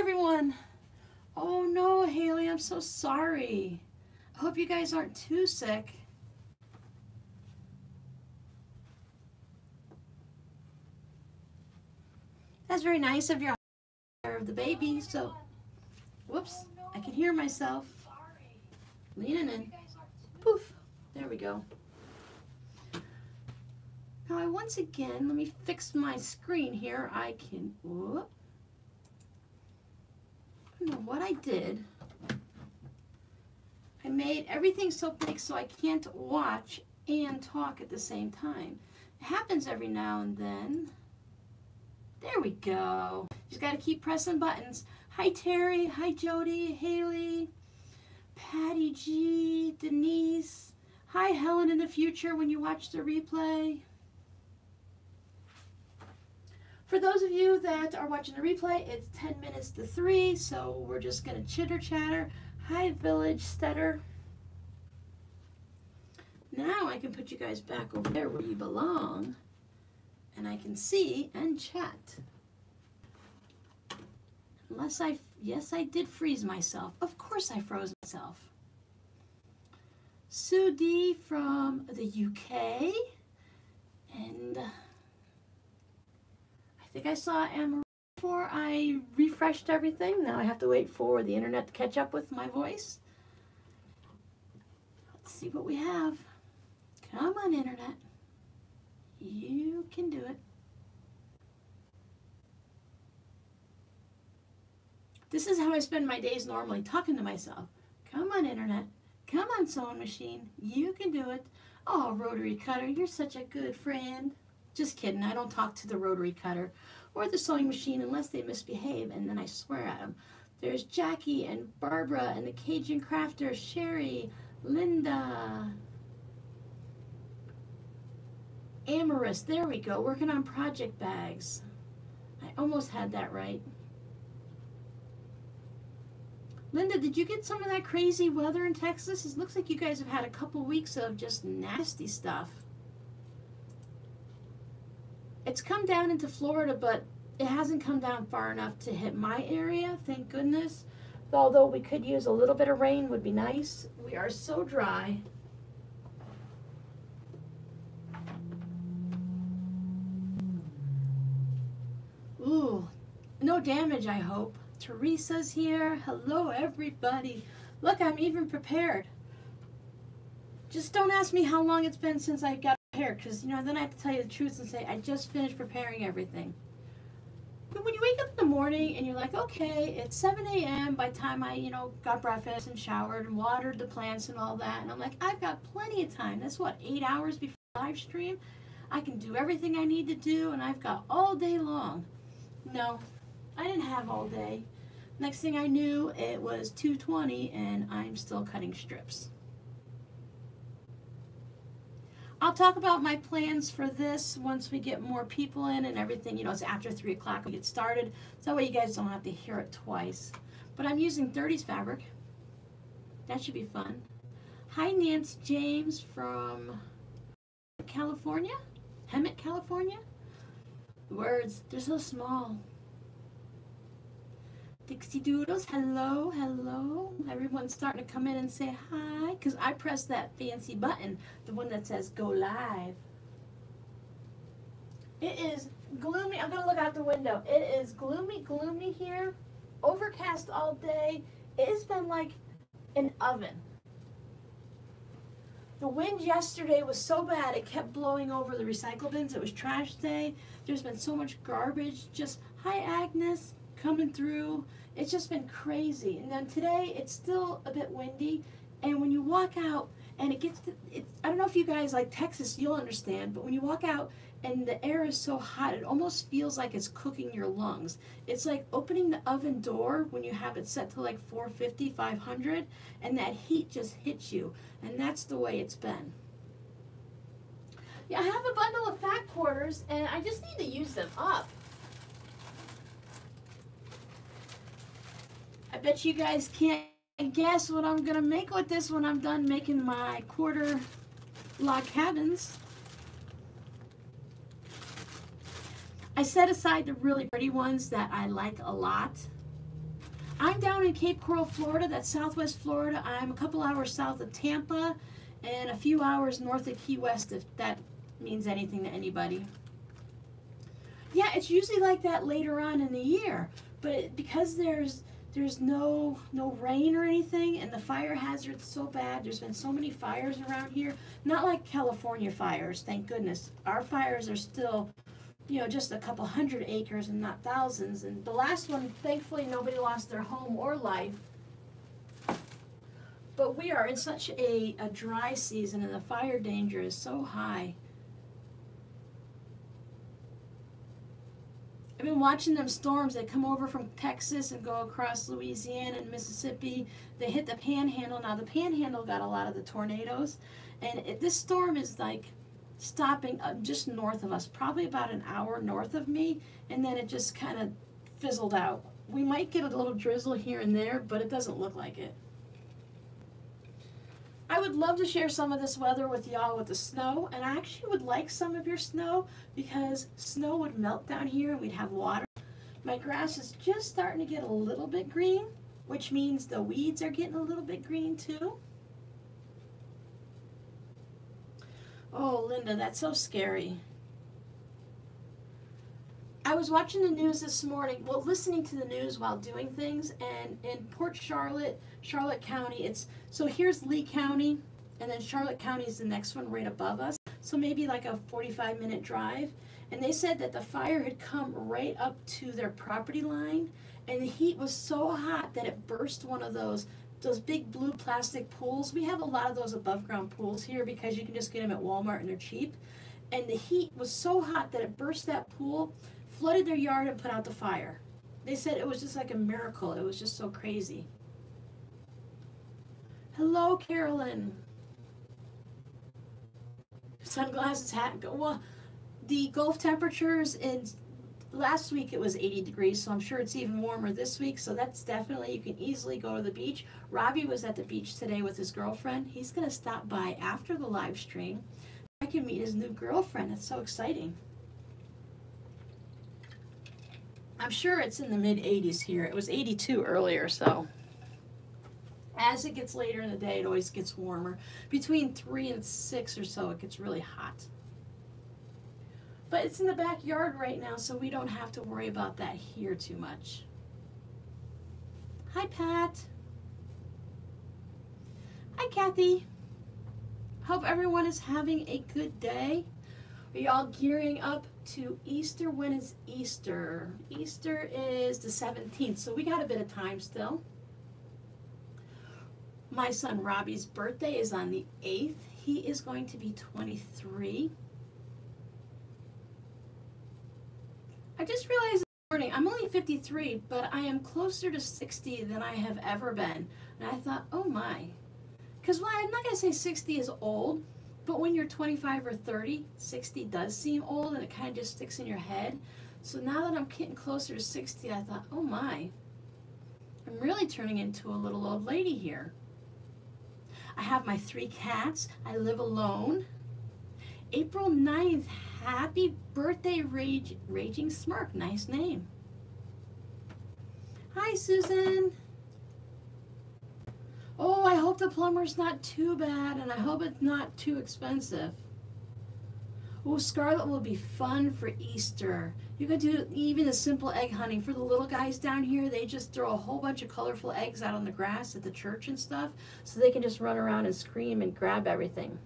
everyone. Oh no, Haley, I'm so sorry. I hope you guys aren't too sick. That's very nice of your of the baby. So, whoops, I can hear myself. Leaning in. Poof. There we go. Now I once again, let me fix my screen here. I can, whoop. Know what I did. I made everything so big so I can't watch and talk at the same time. It happens every now and then. There we go. Just got to keep pressing buttons. Hi, Terry. Hi, Jody. Haley. Patty G. Denise. Hi, Helen in the future when you watch the replay. For those of you that are watching the replay, it's 10 minutes to 3, so we're just going to chitter chatter. Hi, Village Stetter. Now I can put you guys back over there where you belong and I can see and chat. Unless I, yes, I did freeze myself. Of course I froze myself. Sue D from the UK. And think I saw Emma before I refreshed everything. Now I have to wait for the internet to catch up with my voice. Let's see what we have. Come on, internet. You can do it. This is how I spend my days normally, talking to myself. Come on, internet. Come on, sewing machine. You can do it. Oh, rotary cutter, you're such a good friend. Just kidding. I don't talk to the rotary cutter or the sewing machine unless they misbehave, and then I swear at them. There's Jackie and Barbara and the Cajun Crafter, Sherry, Linda, Amorous, there we go, working on project bags. I almost had that right. Linda, did you get some of that crazy weather in Texas? It looks like you guys have had a couple weeks of just nasty stuff. It's come down into Florida, but it hasn't come down far enough to hit my area, thank goodness. Although we could use a little bit of rain would be nice. We are so dry. Ooh, no damage, I hope. Teresa's here. Hello, everybody. Look, I'm even prepared. Just don't ask me how long it's been since I got because, you know, then I have to tell you the truth and say, I just finished preparing everything. But when you wake up in the morning and you're like, okay, it's 7 a.m. by the time I, you know, got breakfast and showered and watered the plants and all that, and I'm like, I've got plenty of time. That's what, eight hours before live stream? I can do everything I need to do, and I've got all day long. No, I didn't have all day. Next thing I knew, it was 2.20 and I'm still cutting strips. I'll talk about my plans for this once we get more people in and everything. You know, it's after 3 o'clock we get started. So that way you guys don't have to hear it twice. But I'm using 30s fabric. That should be fun. Hi, Nance James from California? Hemet, California? words, they're so small. Dixie Doodles, hello, hello. Everyone's starting to come in and say hi because I pressed that fancy button, the one that says go live. It is gloomy. I'm going to look out the window. It is gloomy, gloomy here. Overcast all day. It has been like an oven. The wind yesterday was so bad it kept blowing over the recycle bins. It was trash day. There's been so much garbage. Just, hi Agnes, coming through. It's just been crazy. And then today it's still a bit windy. And when you walk out and it gets, to, it, I don't know if you guys like Texas, you'll understand, but when you walk out and the air is so hot, it almost feels like it's cooking your lungs. It's like opening the oven door when you have it set to like 450, 500, and that heat just hits you. And that's the way it's been. Yeah, I have a bundle of fat quarters, and I just need to use them up. I bet you guys can't guess what I'm going to make with this when I'm done making my quarter log cabins. I set aside the really pretty ones that I like a lot. I'm down in Cape Coral, Florida. That's Southwest Florida. I'm a couple hours south of Tampa and a few hours north of Key West, if that means anything to anybody. Yeah, it's usually like that later on in the year, but because there's there's no no rain or anything and the fire hazard's so bad. There's been so many fires around here. Not like california fires thank goodness. Our fires are still you know just a couple hundred acres and not thousands. And the last one thankfully nobody lost their home or life. But we are in such a, a dry season and the fire danger is so high I've been watching them storms that come over from Texas and go across Louisiana and Mississippi. They hit the panhandle. Now, the panhandle got a lot of the tornadoes. And it, this storm is like stopping uh, just north of us, probably about an hour north of me. And then it just kind of fizzled out. We might get a little drizzle here and there, but it doesn't look like it. I would love to share some of this weather with y'all with the snow, and I actually would like some of your snow because snow would melt down here and we'd have water. My grass is just starting to get a little bit green, which means the weeds are getting a little bit green too. Oh, Linda, that's so scary. I was watching the news this morning, well, listening to the news while doing things, and in Port Charlotte, Charlotte County, it's so here's Lee County, and then Charlotte County is the next one right above us. So maybe like a 45 minute drive. And they said that the fire had come right up to their property line, and the heat was so hot that it burst one of those those big blue plastic pools. We have a lot of those above ground pools here because you can just get them at Walmart and they're cheap. And the heat was so hot that it burst that pool flooded their yard and put out the fire. They said it was just like a miracle. It was just so crazy. Hello, Carolyn. Sunglasses, hat. Well, the Gulf temperatures in last week it was 80 degrees, so I'm sure it's even warmer this week. So that's definitely you can easily go to the beach. Robbie was at the beach today with his girlfriend. He's gonna stop by after the live stream. I can meet his new girlfriend. That's so exciting. I'm sure it's in the mid 80s here. It was 82 earlier, so as it gets later in the day, it always gets warmer. Between 3 and 6 or so, it gets really hot. But it's in the backyard right now, so we don't have to worry about that here too much. Hi, Pat. Hi, Kathy. Hope everyone is having a good day. Are y'all gearing up to Easter. When is Easter? Easter is the 17th, so we got a bit of time still. My son Robbie's birthday is on the 8th. He is going to be 23. I just realized this morning, I'm only 53, but I am closer to 60 than I have ever been. And I thought, oh my. Because well, I'm not going to say 60 is old, but when you're 25 or 30, 60 does seem old and it kind of just sticks in your head. So now that I'm getting closer to 60, I thought, oh my, I'm really turning into a little old lady here. I have my three cats. I live alone. April 9th, happy birthday, Rage, Raging Smirk. Nice name. Hi, Susan. Oh, I hope the plumber's not too bad and I hope it's not too expensive. Oh, Scarlet will be fun for Easter. You could do even a simple egg hunting. For the little guys down here, they just throw a whole bunch of colorful eggs out on the grass at the church and stuff so they can just run around and scream and grab everything.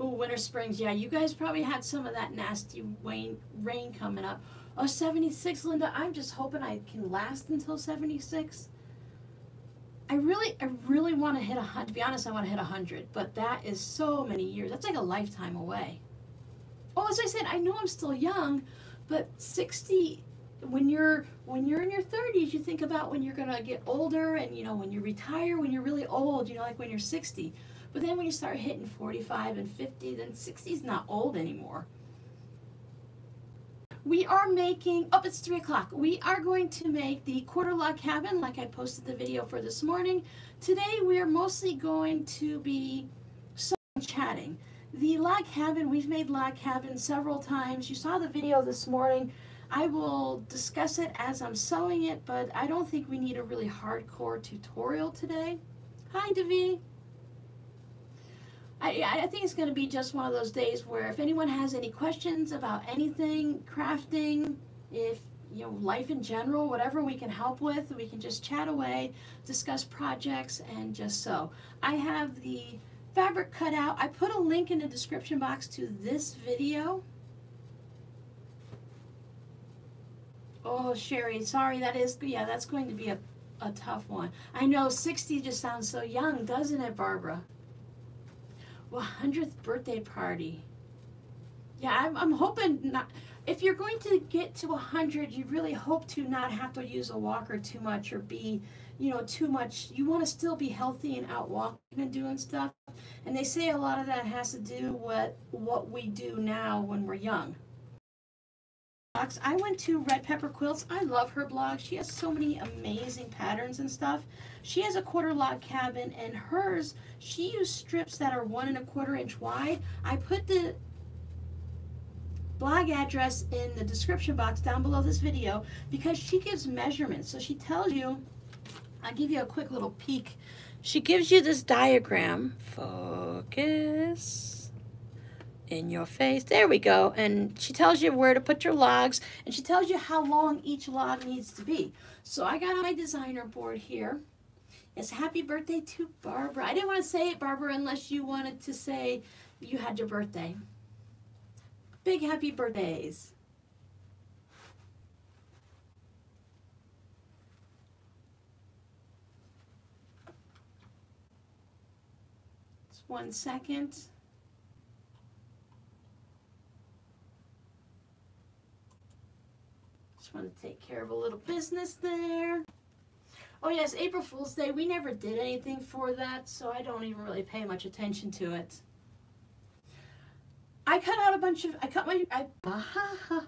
Oh, Winter Springs. Yeah, you guys probably had some of that nasty rain, rain coming up. Oh, 76, Linda. I'm just hoping I can last until 76. I really, I really want to hit a hundred. To be honest, I want to hit a hundred, but that is so many years. That's like a lifetime away. Oh, as I said, I know I'm still young, but sixty. When you're when you're in your thirties, you think about when you're gonna get older, and you know when you retire, when you're really old. You know, like when you're sixty. But then when you start hitting forty-five and fifty, then sixty is not old anymore we are making, oh, it's 3 o'clock. We are going to make the quarter log cabin like I posted the video for this morning. Today we are mostly going to be chatting. The log cabin, we've made log cabin several times. You saw the video this morning. I will discuss it as I'm sewing it, but I don't think we need a really hardcore tutorial today. Hi, Devi. I, I think it's going to be just one of those days where if anyone has any questions about anything, crafting, if you know, life in general, whatever we can help with, we can just chat away, discuss projects, and just so. I have the fabric cut out. I put a link in the description box to this video. Oh, Sherry, sorry, that is, yeah, that's going to be a, a tough one. I know 60 just sounds so young, doesn't it, Barbara? 100th birthday party. Yeah, I'm, I'm hoping not, if you're going to get to 100, you really hope to not have to use a walker too much or be, you know, too much. You want to still be healthy and out walking and doing stuff. And they say a lot of that has to do with what we do now when we're young. I went to Red Pepper Quilts. I love her blog. She has so many amazing patterns and stuff. She has a quarter log cabin and hers, she used strips that are one and a quarter inch wide. I put the blog address in the description box down below this video because she gives measurements. So she tells you, I'll give you a quick little peek. She gives you this diagram. Focus in your face. There we go. And she tells you where to put your logs and she tells you how long each log needs to be. So I got my designer board here. It's happy birthday to Barbara. I didn't want to say it, Barbara, unless you wanted to say you had your birthday. Big happy birthdays. Just one second. Want to take care of a little business there. Oh yes, April Fool's Day. We never did anything for that, so I don't even really pay much attention to it. I cut out a bunch of, I cut my, I.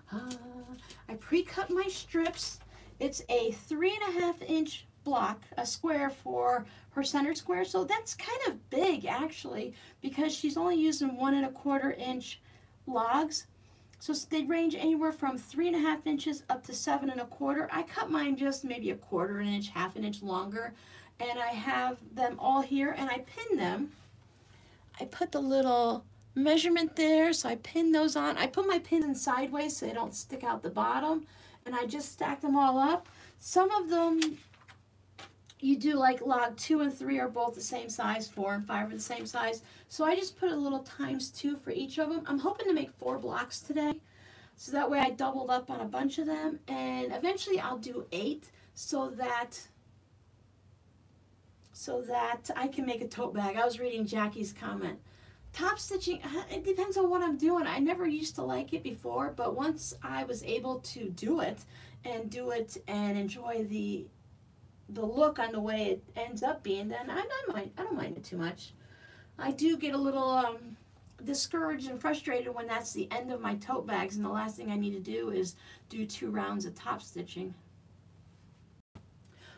I pre-cut my strips. It's a three and a half inch block, a square for her center square. So that's kind of big actually, because she's only using one and a quarter inch logs. So they range anywhere from three and a half inches up to seven and a quarter. I cut mine just maybe a quarter an inch, half an inch longer. And I have them all here and I pin them. I put the little measurement there, so I pin those on. I put my pins in sideways so they don't stick out the bottom, and I just stack them all up. Some of them you do like log two and three are both the same size, four and five are the same size. So I just put a little times two for each of them. I'm hoping to make four blocks today. So that way I doubled up on a bunch of them and eventually I'll do eight so that so that I can make a tote bag. I was reading Jackie's comment top stitching uh, it depends on what i'm doing i never used to like it before but once i was able to do it and do it and enjoy the the look on the way it ends up being then i don't mind i don't mind it too much i do get a little um, discouraged and frustrated when that's the end of my tote bags and the last thing i need to do is do two rounds of top stitching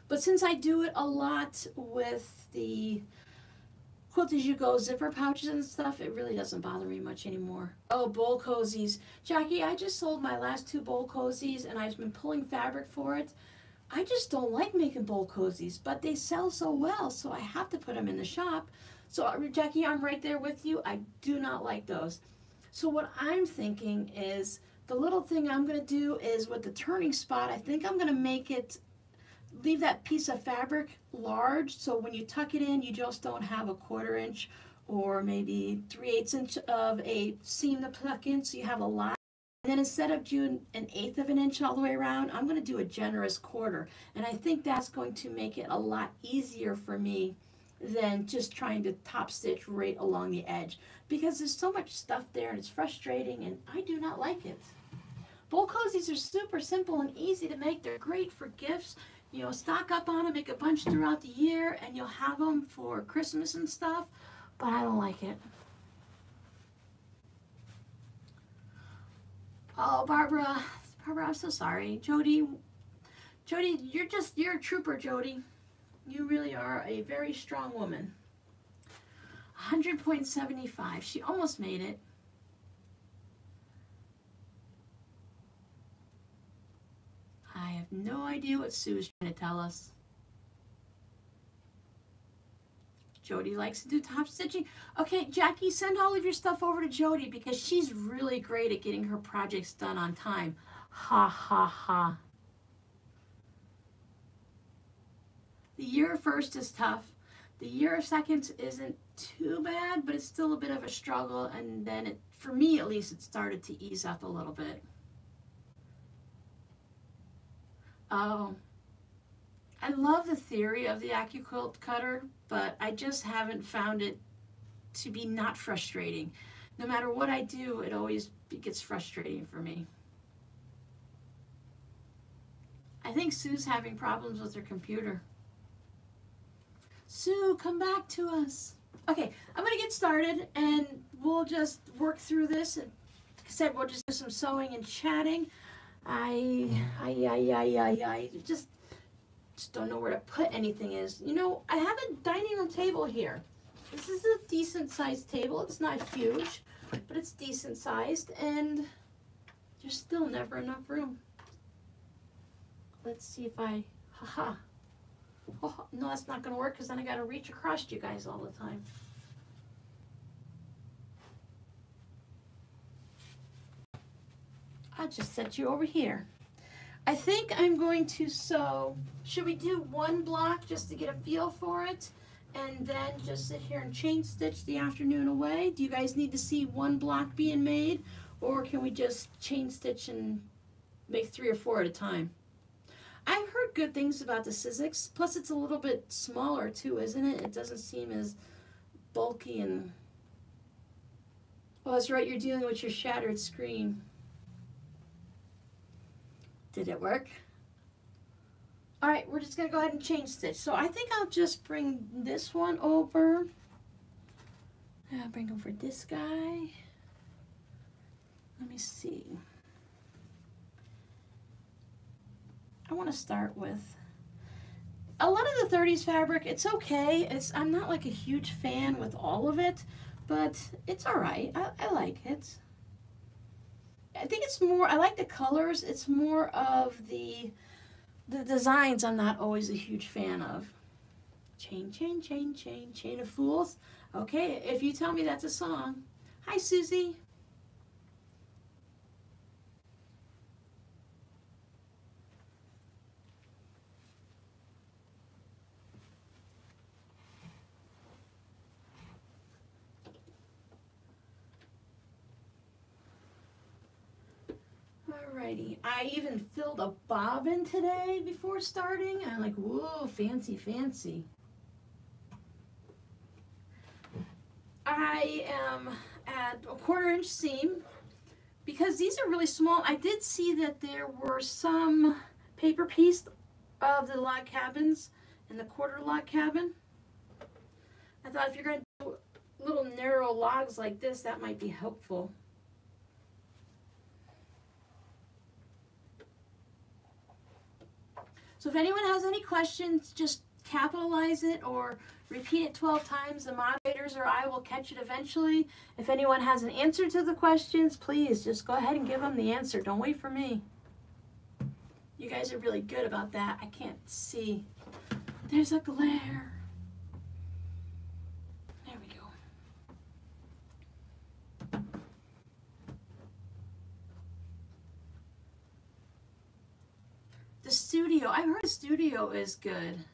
but since i do it a lot with the Quilt as you go zipper pouches and stuff, it really doesn't bother me much anymore. Oh, bowl cozies. Jackie, I just sold my last two bowl cozies and I've been pulling fabric for it. I just don't like making bowl cozies, but they sell so well, so I have to put them in the shop. So uh, Jackie, I'm right there with you. I do not like those. So what I'm thinking is the little thing I'm going to do is with the turning spot, I think I'm going to make it leave that piece of fabric large so when you tuck it in you just don't have a quarter inch or maybe 3 eighths inch of a seam to tuck in so you have a lot. Then instead of doing an eighth of an inch all the way around, I'm going to do a generous quarter. And I think that's going to make it a lot easier for me than just trying to top stitch right along the edge because there's so much stuff there and it's frustrating and I do not like it. Bowl cozies are super simple and easy to make. They're great for gifts you know, stock up on them, make a bunch throughout the year, and you'll have them for Christmas and stuff, but I don't like it. Oh, Barbara, Barbara, I'm so sorry. Jody, Jody, you're just, you're a trooper, Jody. You really are a very strong woman. 100.75. She almost made it. I have no idea what Sue is trying to tell us. Jody likes to do top stitching. Okay, Jackie, send all of your stuff over to Jody because she's really great at getting her projects done on time. Ha ha ha. The year first is tough. The year of seconds isn't too bad, but it's still a bit of a struggle. And then, it, for me at least, it started to ease up a little bit. Oh, I love the theory of the AccuQuilt cutter, but I just haven't found it to be not frustrating. No matter what I do, it always gets frustrating for me. I think Sue's having problems with her computer. Sue, come back to us. Okay, I'm to get started and we'll just work through this. Like I said, we'll just do some sewing and chatting. I, I, I, I, I, I just just don't know where to put anything is. You know, I have a dining room table here. This is a decent sized table. It's not huge, but it's decent sized and there's still never enough room. Let's see if I, haha. Oh, no, that's not gonna work because then I gotta reach across you guys all the time. I'll just set you over here. I think I'm going to sew, should we do one block just to get a feel for it? And then just sit here and chain stitch the afternoon away? Do you guys need to see one block being made? Or can we just chain stitch and make three or four at a time? I've heard good things about the Sizzix. Plus it's a little bit smaller too, isn't it? It doesn't seem as bulky and... Oh, that's right, you're dealing with your shattered screen. Did it work? All right, we're just gonna go ahead and change this. So I think I'll just bring this one over. I'll bring over this guy. Let me see. I want to start with a lot of the 30s fabric. It's okay. It's I'm not like a huge fan with all of it, but it's all right. I, I like it. I think it's more, I like the colors. It's more of the, the designs I'm not always a huge fan of. Chain, chain, chain, chain, chain of fools. Okay, if you tell me that's a song. Hi, Susie. I even filled a bobbin today before starting. I'm like, whoa, fancy, fancy. I am at a quarter inch seam because these are really small. I did see that there were some paper piece of the log cabins in the quarter log cabin. I thought if you're going to do little narrow logs like this, that might be helpful. So if anyone has any questions, just capitalize it or repeat it 12 times. The moderators or I will catch it eventually. If anyone has an answer to the questions, please just go ahead and give them the answer. Don't wait for me. You guys are really good about that. I can't see. There's a glare. The studio, I heard the studio is good.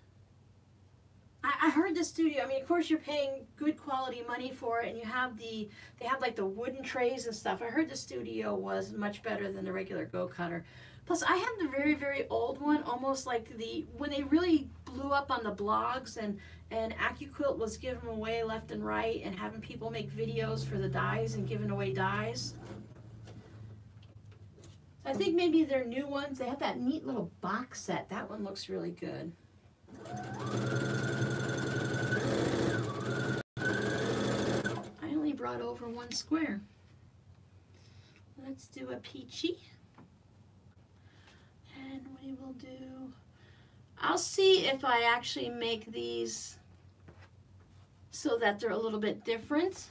I, I heard the studio, I mean, of course you're paying good quality money for it and you have the, they have like the wooden trays and stuff. I heard the studio was much better than the regular Go Cutter. Plus I had the very, very old one, almost like the, when they really blew up on the blogs and, and AccuQuilt was giving away left and right and having people make videos for the dies and giving away dies. I think maybe they're new ones, they have that neat little box set. That one looks really good. I only brought over one square. Let's do a peachy. And we will do, I'll see if I actually make these so that they're a little bit different.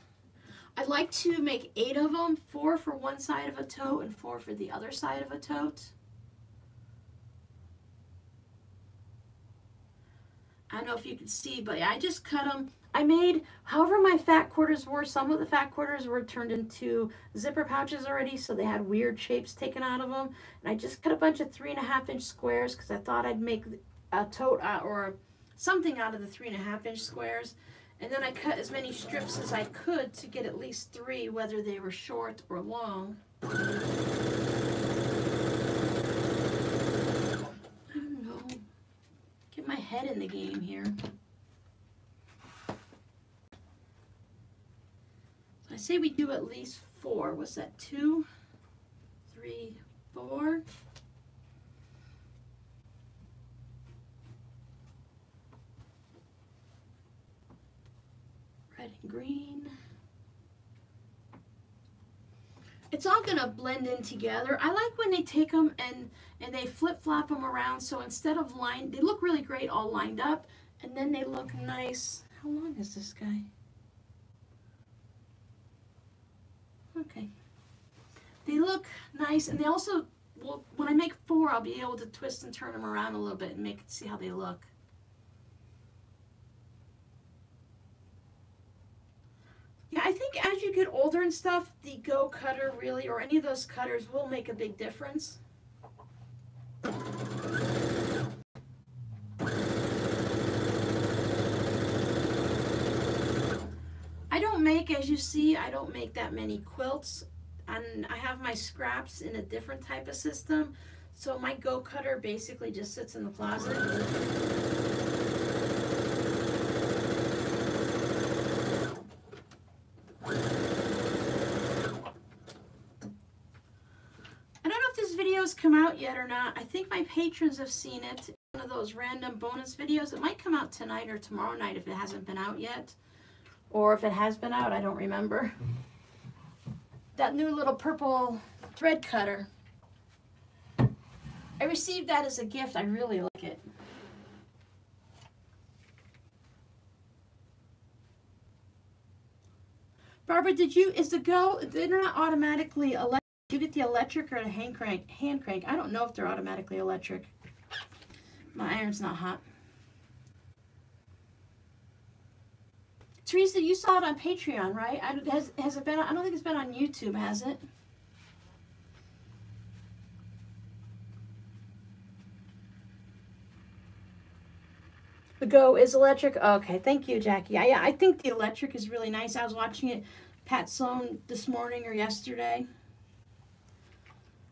I'd like to make eight of them, four for one side of a tote and four for the other side of a tote. I don't know if you can see, but I just cut them. I made, however my fat quarters were, some of the fat quarters were turned into zipper pouches already, so they had weird shapes taken out of them. And I just cut a bunch of three and a half inch squares because I thought I'd make a tote uh, or something out of the three and a half inch squares. And then I cut as many strips as I could to get at least three, whether they were short or long. I don't know. Get my head in the game here. I say we do at least four. What's that two, three, four? Red and green. It's all gonna blend in together. I like when they take them and, and they flip-flop them around so instead of line, they look really great all lined up and then they look nice. How long is this guy? Okay. They look nice, and they also, well, when I make four, I'll be able to twist and turn them around a little bit and make see how they look. Yeah, I think as you get older and stuff, the Go cutter really, or any of those cutters will make a big difference. I don't make, as you see, I don't make that many quilts. And I have my scraps in a different type of system. So my Go Cutter basically just sits in the closet. I don't know if this video's come out yet or not. I think my patrons have seen it. One of those random bonus videos. It might come out tonight or tomorrow night if it hasn't been out yet. Or if it has been out, I don't remember. That new little purple thread cutter. I received that as a gift. I really like it. Barbara, did you, is the Go, they're not automatically electric. You get the electric or the hand crank? Hand crank. I don't know if they're automatically electric. My iron's not hot. Teresa, you saw it on Patreon, right? I, has, has it been? I don't think it's been on YouTube, has it? The Go is electric. Okay, thank you, Jackie. I, yeah, I think the electric is really nice. I was watching it, Pat Sloan, this morning or yesterday.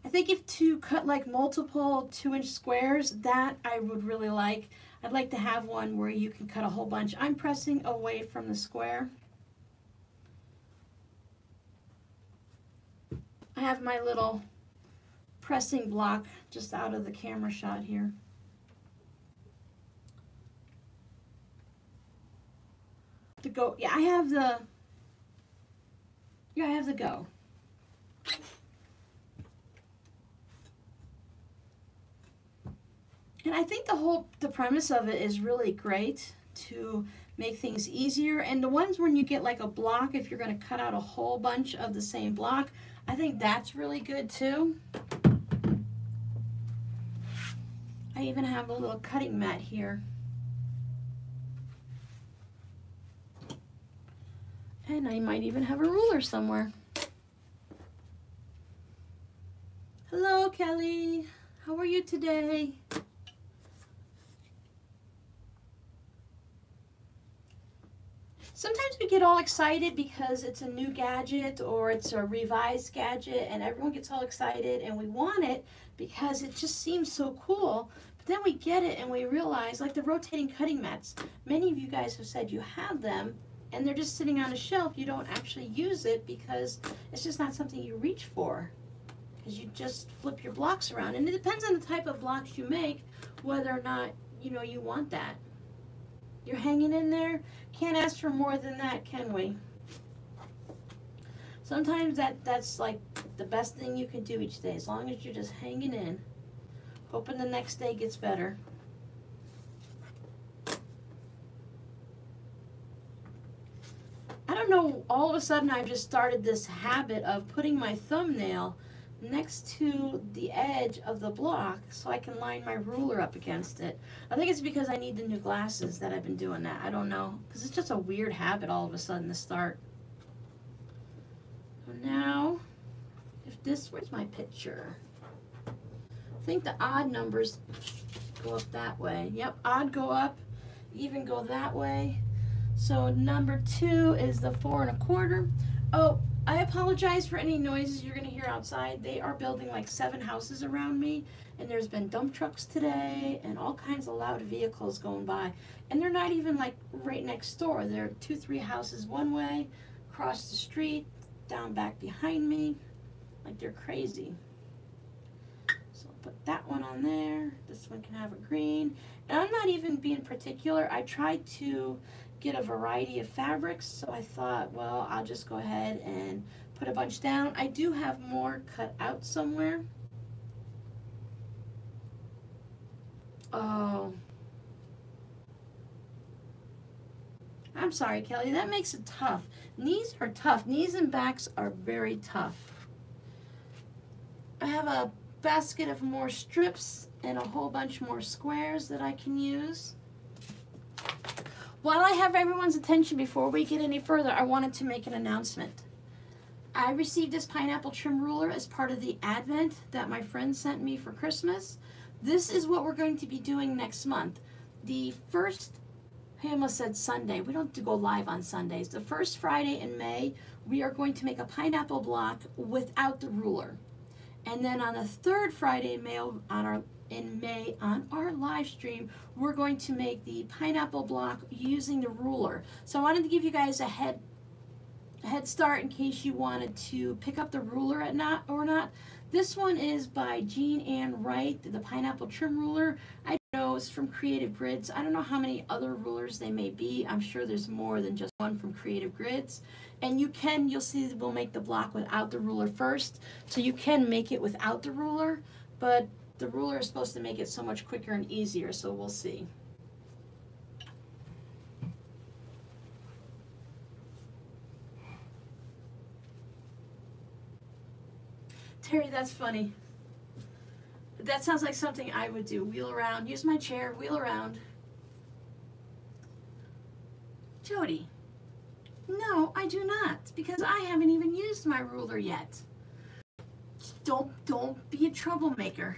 I think if to cut like multiple two-inch squares, that I would really like. I'd like to have one where you can cut a whole bunch. I'm pressing away from the square. I have my little pressing block just out of the camera shot here. The go, yeah, I have the, yeah, I have the go. And I think the whole, the premise of it is really great to make things easier. And the ones when you get like a block, if you're going to cut out a whole bunch of the same block, I think that's really good too. I even have a little cutting mat here. And I might even have a ruler somewhere. Hello, Kelly. How are you today? Sometimes we get all excited because it's a new gadget or it's a revised gadget and everyone gets all excited and we want it because it just seems so cool. But then we get it and we realize, like the rotating cutting mats, many of you guys have said you have them and they're just sitting on a shelf. You don't actually use it because it's just not something you reach for because you just flip your blocks around. And it depends on the type of blocks you make, whether or not, you know, you want that. You're hanging in there. Can't ask for more than that, can we? Sometimes that, that's like the best thing you can do each day, as long as you're just hanging in, hoping the next day gets better. I don't know, all of a sudden I've just started this habit of putting my thumbnail next to the edge of the block so I can line my ruler up against it. I think it's because I need the new glasses that I've been doing that. I don't know. Because it's just a weird habit all of a sudden to start. So now, if this, where's my picture? I think the odd numbers go up that way. Yep, odd go up, even go that way. So number two is the four and a quarter. Oh, I apologize for any noises you're going to hear outside. They are building like seven houses around me, and there's been dump trucks today and all kinds of loud vehicles going by. And they're not even like right next door. They're two, three houses one way, across the street, down back behind me. Like they're crazy. So I'll put that one on there. This one can have a green. And I'm not even being particular. I tried to get a variety of fabrics. So I thought, well, I'll just go ahead and put a bunch down. I do have more cut out somewhere. Oh. I'm sorry, Kelly. That makes it tough. Knees are tough. Knees and backs are very tough. I have a basket of more strips and a whole bunch more squares that I can use. While I have everyone's attention before we get any further, I wanted to make an announcement. I received this pineapple trim ruler as part of the advent that my friend sent me for Christmas. This is what we're going to be doing next month. The first, I almost said Sunday, we don't go live on Sundays. The first Friday in May, we are going to make a pineapple block without the ruler. And then on the third Friday in May, on our in May on our live stream, we're going to make the pineapple block using the ruler. So I wanted to give you guys a head head start in case you wanted to pick up the ruler at not or not. This one is by Jean Ann Wright, the pineapple trim ruler. I know it's from Creative Grids. I don't know how many other rulers they may be. I'm sure there's more than just one from Creative Grids. And you can, you'll see we'll make the block without the ruler first. So you can make it without the ruler, but the ruler is supposed to make it so much quicker and easier, so we'll see. Terry, that's funny. That sounds like something I would do. Wheel around, use my chair, wheel around. Jody, no, I do not, because I haven't even used my ruler yet. Don't, don't be a troublemaker.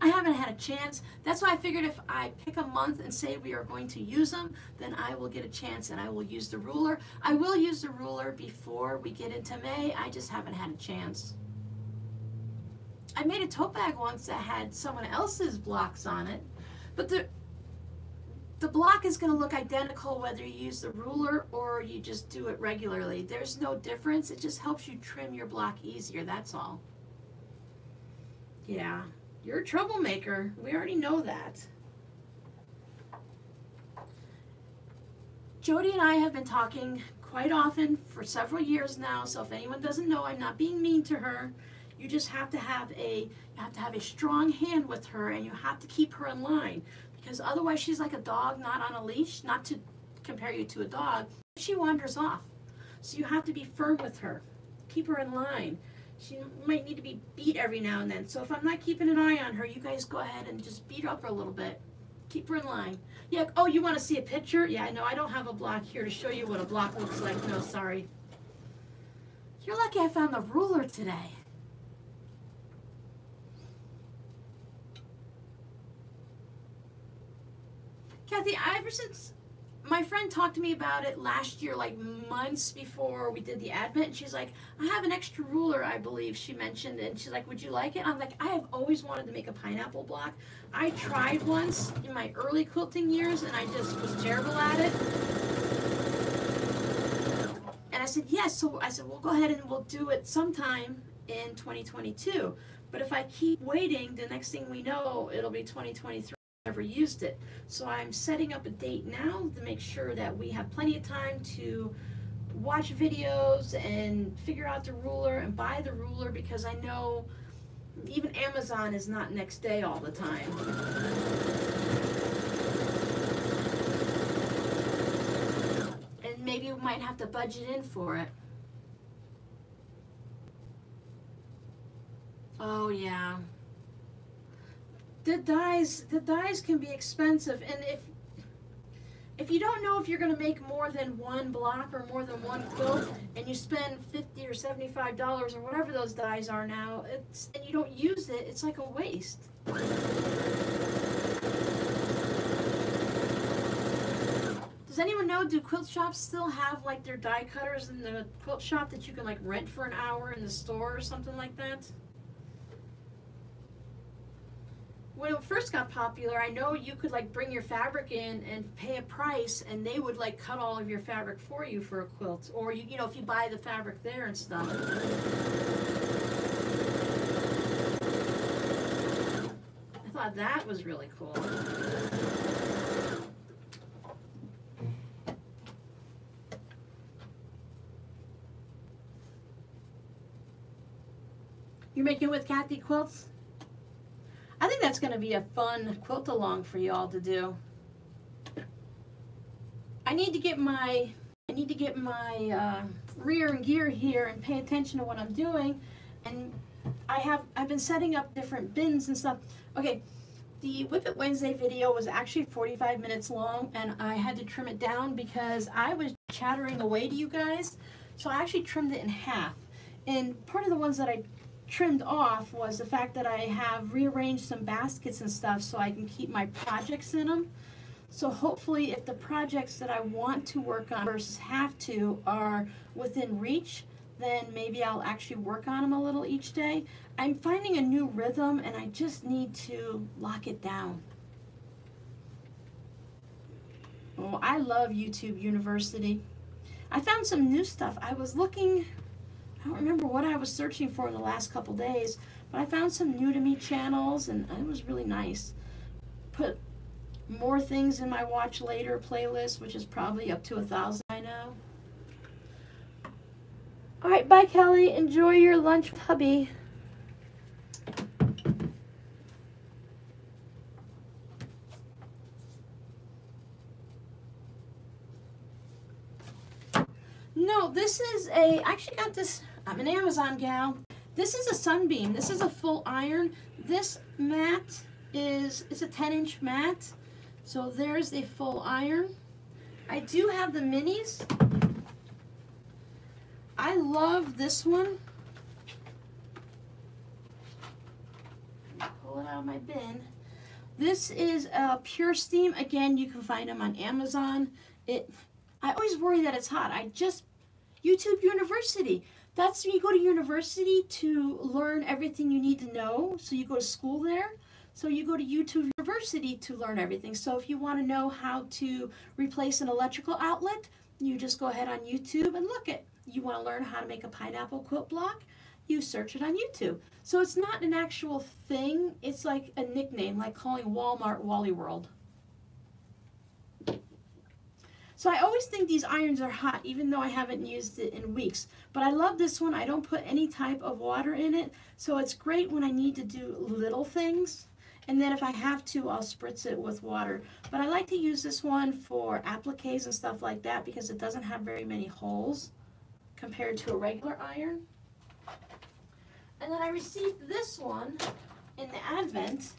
I haven't had a chance. That's why I figured if I pick a month and say we are going to use them, then I will get a chance and I will use the ruler. I will use the ruler before we get into May. I just haven't had a chance. I made a tote bag once that had someone else's blocks on it, but the the block is going to look identical whether you use the ruler or you just do it regularly. There's no difference. It just helps you trim your block easier, that's all. Yeah. You're a troublemaker. We already know that. Jody and I have been talking quite often for several years now, so if anyone doesn't know, I'm not being mean to her. You just have to have a you have to have a strong hand with her and you have to keep her in line because otherwise she's like a dog not on a leash, not to compare you to a dog. She wanders off. So you have to be firm with her. Keep her in line she might need to be beat every now and then. So if I'm not keeping an eye on her, you guys go ahead and just beat her up her a little bit. Keep her in line. Yeah, oh, you want to see a picture? Yeah, no, I don't have a block here to show you what a block looks like. No, sorry. You're lucky I found the ruler today. Kathy Iverson's my friend talked to me about it last year, like months before we did the advent. She's like, I have an extra ruler, I believe she mentioned. And she's like, Would you like it? I'm like, I have always wanted to make a pineapple block. I tried once in my early quilting years and I just was terrible at it. And I said, Yes. So I said, We'll go ahead and we'll do it sometime in 2022. But if I keep waiting, the next thing we know, it'll be 2023 ever used it. So I'm setting up a date now to make sure that we have plenty of time to watch videos and figure out the ruler and buy the ruler because I know even Amazon is not next day all the time. And maybe we might have to budget in for it. Oh yeah. The dies the dies can be expensive and if if you don't know if you're going to make more than one block or more than one quilt and you spend 50 or 75 dollars or whatever those dies are now it's and you don't use it it's like a waste. Does anyone know do quilt shops still have like their die cutters in the quilt shop that you can like rent for an hour in the store or something like that when it first got popular, I know you could like bring your fabric in and pay a price, and they would like cut all of your fabric for you for a quilt, or you you know if you buy the fabric there and stuff. I thought that was really cool. You're making with Kathy quilts? That's going to be a fun quilt along for you all to do. I need to get my I need to get my uh, rear and gear here and pay attention to what I'm doing. And I have I've been setting up different bins and stuff. Okay, the Whip It Wednesday video was actually 45 minutes long and I had to trim it down because I was chattering away to you guys. So I actually trimmed it in half. And part of the ones that I trimmed off was the fact that I have rearranged some baskets and stuff so I can keep my projects in them. So hopefully if the projects that I want to work on versus have to are within reach, then maybe I'll actually work on them a little each day. I'm finding a new rhythm and I just need to lock it down. Oh, I love YouTube University. I found some new stuff. I was looking I don't remember what I was searching for in the last couple days, but I found some new to me channels and it was really nice. Put more things in my watch later playlist, which is probably up to a thousand I know. All right, bye Kelly. Enjoy your lunch, hubby. No, this is a, I actually got this, I'm an Amazon gal. This is a Sunbeam. This is a full iron. This mat is, it's a 10 inch mat. So there's the full iron. I do have the minis. I love this one. Pull it out of my bin. This is a Pure Steam. Again, you can find them on Amazon. It, I always worry that it's hot. I just YouTube University. That's you go to university to learn everything you need to know. So you go to school there. So you go to YouTube University to learn everything. So if you want to know how to replace an electrical outlet, you just go ahead on YouTube and look it. You want to learn how to make a pineapple quilt block, you search it on YouTube. So it's not an actual thing. It's like a nickname, like calling Walmart Wally World. So I always think these irons are hot, even though I haven't used it in weeks. But I love this one. I don't put any type of water in it. So it's great when I need to do little things. And then if I have to, I'll spritz it with water. But I like to use this one for appliques and stuff like that because it doesn't have very many holes compared to a regular iron. And then I received this one in the Advent.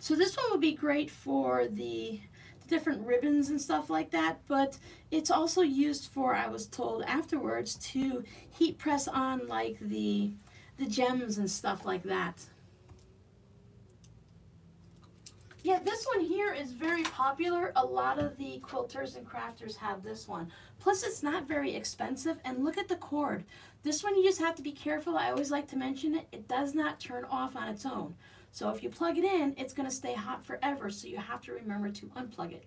So this one would be great for the different ribbons and stuff like that, but it's also used for, I was told afterwards, to heat press on like the, the gems and stuff like that. Yeah, this one here is very popular. A lot of the quilters and crafters have this one. Plus, it's not very expensive. And look at the cord. This one, you just have to be careful. I always like to mention it. It does not turn off on its own. So if you plug it in, it's going to stay hot forever, so you have to remember to unplug it.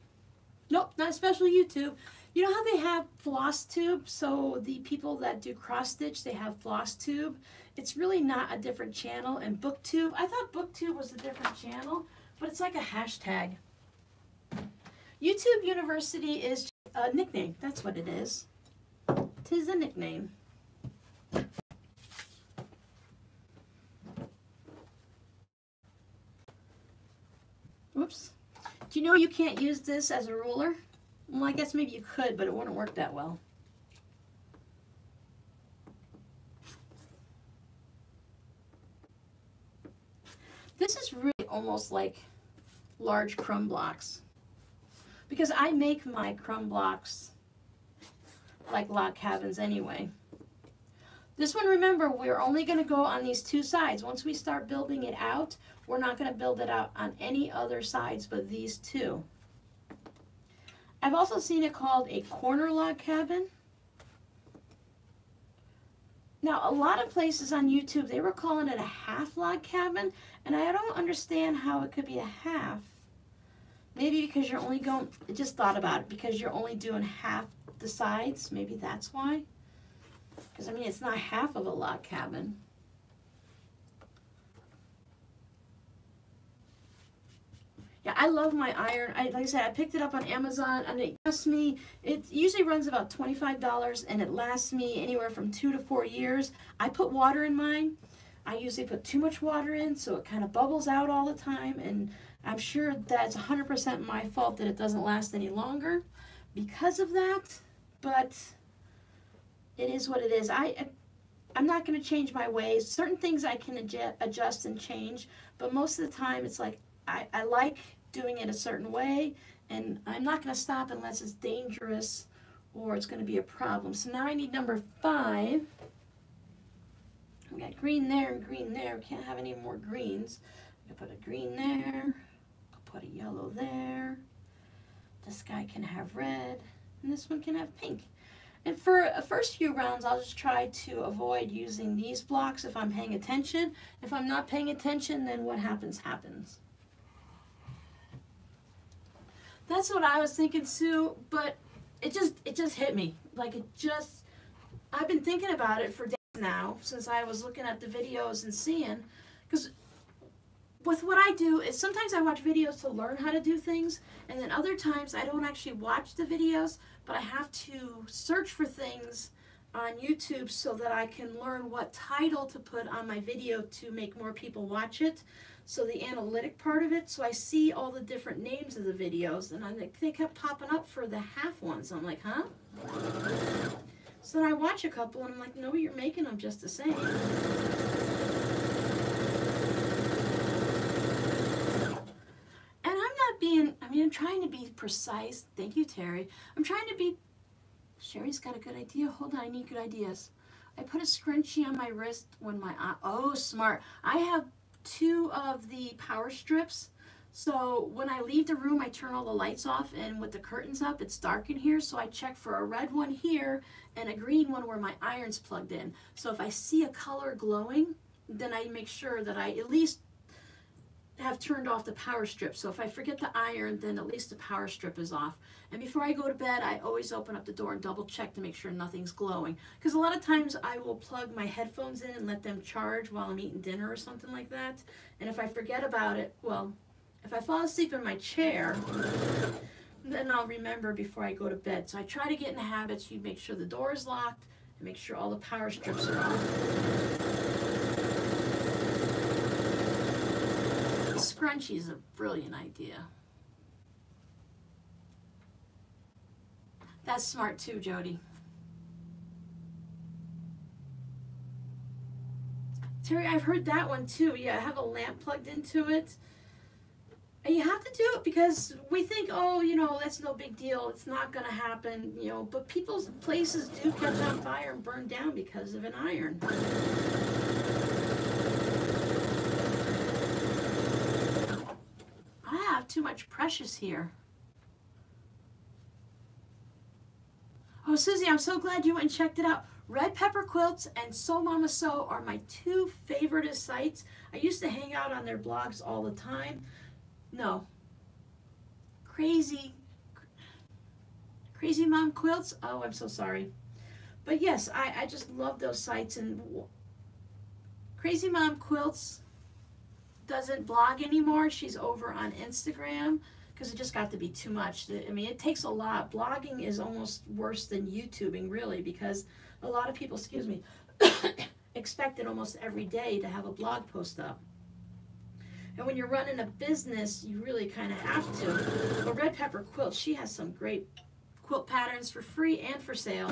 Nope, not especially YouTube. You know how they have floss tube? So the people that do cross stitch, they have floss tube. It's really not a different channel. And booktube, I thought booktube was a different channel, but it's like a hashtag. YouTube University is a nickname. That's what it is. Tis a nickname. Whoops. Do you know you can't use this as a ruler? Well, I guess maybe you could, but it wouldn't work that well. This is really almost like large crumb blocks because I make my crumb blocks like log cabins anyway. This one, remember, we're only going to go on these two sides. Once we start building it out, we're not going to build it out on any other sides but these two. I've also seen it called a corner log cabin. Now, a lot of places on YouTube, they were calling it a half log cabin, and I don't understand how it could be a half. Maybe because you're only going, just thought about it, because you're only doing half the sides. Maybe that's why. Because, I mean, it's not half of a log cabin. Yeah, I love my iron. I, like I said, I picked it up on Amazon and it costs me, it usually runs about $25 and it lasts me anywhere from two to four years. I put water in mine. I usually put too much water in so it kind of bubbles out all the time and I'm sure that's 100% my fault that it doesn't last any longer because of that, but it is what it is. I, I'm not going to change my ways. Certain things I can adjust and change, but most of the time it's like I, I like doing it a certain way, and I'm not going to stop unless it's dangerous or it's going to be a problem. So now I need number five. We got green there and green there. We can't have any more greens. I can put a green there. I'll put a yellow there. This guy can have red, and this one can have pink. And for the first few rounds, I'll just try to avoid using these blocks if I'm paying attention. If I'm not paying attention, then what happens, happens. That's what I was thinking, Sue, but it just, it just hit me. Like it just, I've been thinking about it for days now, since I was looking at the videos and seeing, because with what I do is sometimes I watch videos to learn how to do things, and then other times I don't actually watch the videos, but I have to search for things on YouTube so that I can learn what title to put on my video to make more people watch it. So the analytic part of it, so I see all the different names of the videos, and I think they kept popping up for the half ones. I'm like, huh? So then I watch a couple, and I'm like, no, you're making them just the same. And I'm not being, I mean, I'm trying to be precise. Thank you, Terry. I'm trying to be, Sherry's got a good idea. Hold on, I need good ideas. I put a scrunchie on my wrist when my, oh, smart. I have two of the power strips. So when I leave the room, I turn all the lights off and with the curtains up, it's dark in here. So I check for a red one here and a green one where my iron's plugged in. So if I see a color glowing, then I make sure that I at least have turned off the power strip. So if I forget the iron, then at least the power strip is off. And before I go to bed, I always open up the door and double check to make sure nothing's glowing. Because a lot of times I will plug my headphones in and let them charge while I'm eating dinner or something like that. And if I forget about it, well, if I fall asleep in my chair, then I'll remember before I go to bed. So I try to get in the habit to make sure the door is locked and make sure all the power strips are off. Scrunchie is a brilliant idea. That's smart too, Jody. Terry, I've heard that one too. Yeah, I have a lamp plugged into it. And you have to do it because we think, oh, you know, that's no big deal. It's not going to happen, you know. But people's places do catch on fire and burn down because of an iron. Too much precious here. Oh, Susie, I'm so glad you went and checked it out. Red Pepper Quilts and Sew Mama Sew are my two favorite sites. I used to hang out on their blogs all the time. No. Crazy, Crazy Mom Quilts. Oh, I'm so sorry. But yes, I, I just love those sites. And Crazy Mom Quilts doesn't blog anymore. She's over on Instagram because it just got to be too much. I mean, it takes a lot. Blogging is almost worse than YouTubing, really, because a lot of people, excuse me, expect it almost every day to have a blog post up. And when you're running a business, you really kind of have to. But Red Pepper Quilt, she has some great quilt patterns for free and for sale.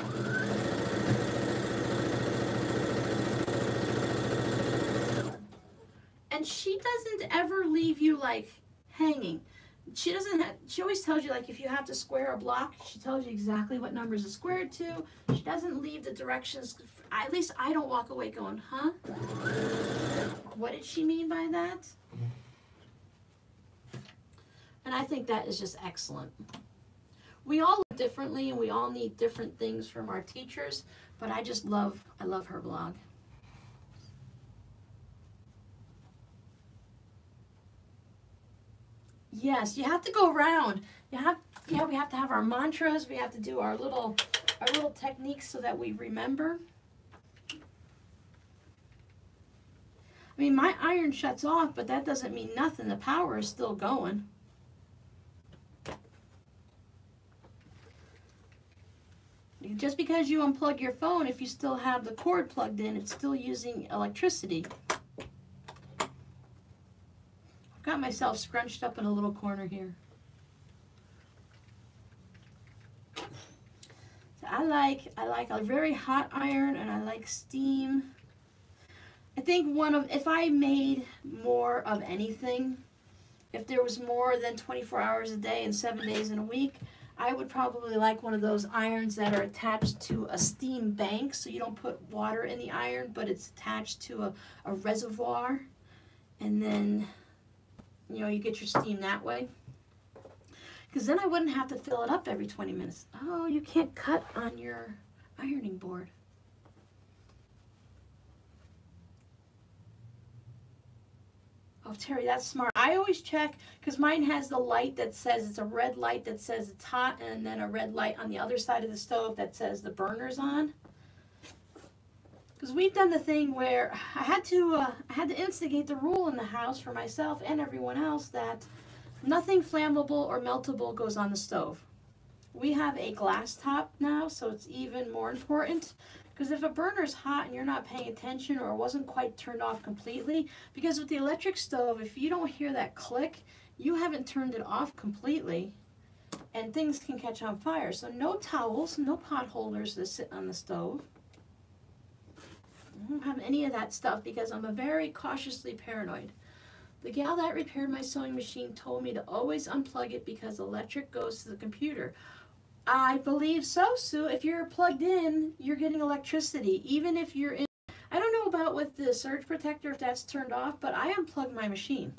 And she doesn't ever leave you like hanging. She doesn't have, she always tells you like if you have to square a block, she tells you exactly what numbers it's squared to. She doesn't leave the directions. At least I don't walk away going, huh? What did she mean by that? And I think that is just excellent. We all look differently and we all need different things from our teachers, but I just love, I love her blog. Yes, you have to go around. You have, yeah, we have to have our mantras. We have to do our little, our little techniques so that we remember. I mean, my iron shuts off, but that doesn't mean nothing. The power is still going. Just because you unplug your phone, if you still have the cord plugged in, it's still using electricity. Got myself scrunched up in a little corner here. So I like I like a very hot iron and I like steam. I think one of if I made more of anything, if there was more than 24 hours a day and 7 days in a week, I would probably like one of those irons that are attached to a steam bank so you don't put water in the iron but it's attached to a, a reservoir and then you know you get your steam that way because then I wouldn't have to fill it up every 20 minutes. Oh, you can't cut on your ironing board. Oh, Terry, that's smart. I always check because mine has the light that says it's a red light that says it's hot, and then a red light on the other side of the stove that says the burner's on. Because we've done the thing where I had to uh, I had to instigate the rule in the house for myself and everyone else that nothing flammable or meltable goes on the stove. We have a glass top now, so it's even more important because if a burner is hot and you're not paying attention or wasn't quite turned off completely, because with the electric stove, if you don't hear that click, you haven't turned it off completely and things can catch on fire. So no towels, no pot holders that sit on the stove. I don't have any of that stuff because I'm a very cautiously paranoid. The gal that repaired my sewing machine told me to always unplug it because electric goes to the computer. I believe so, Sue. If you're plugged in, you're getting electricity. Even if you're in, I don't know about with the surge protector if that's turned off, but I unplugged my machine.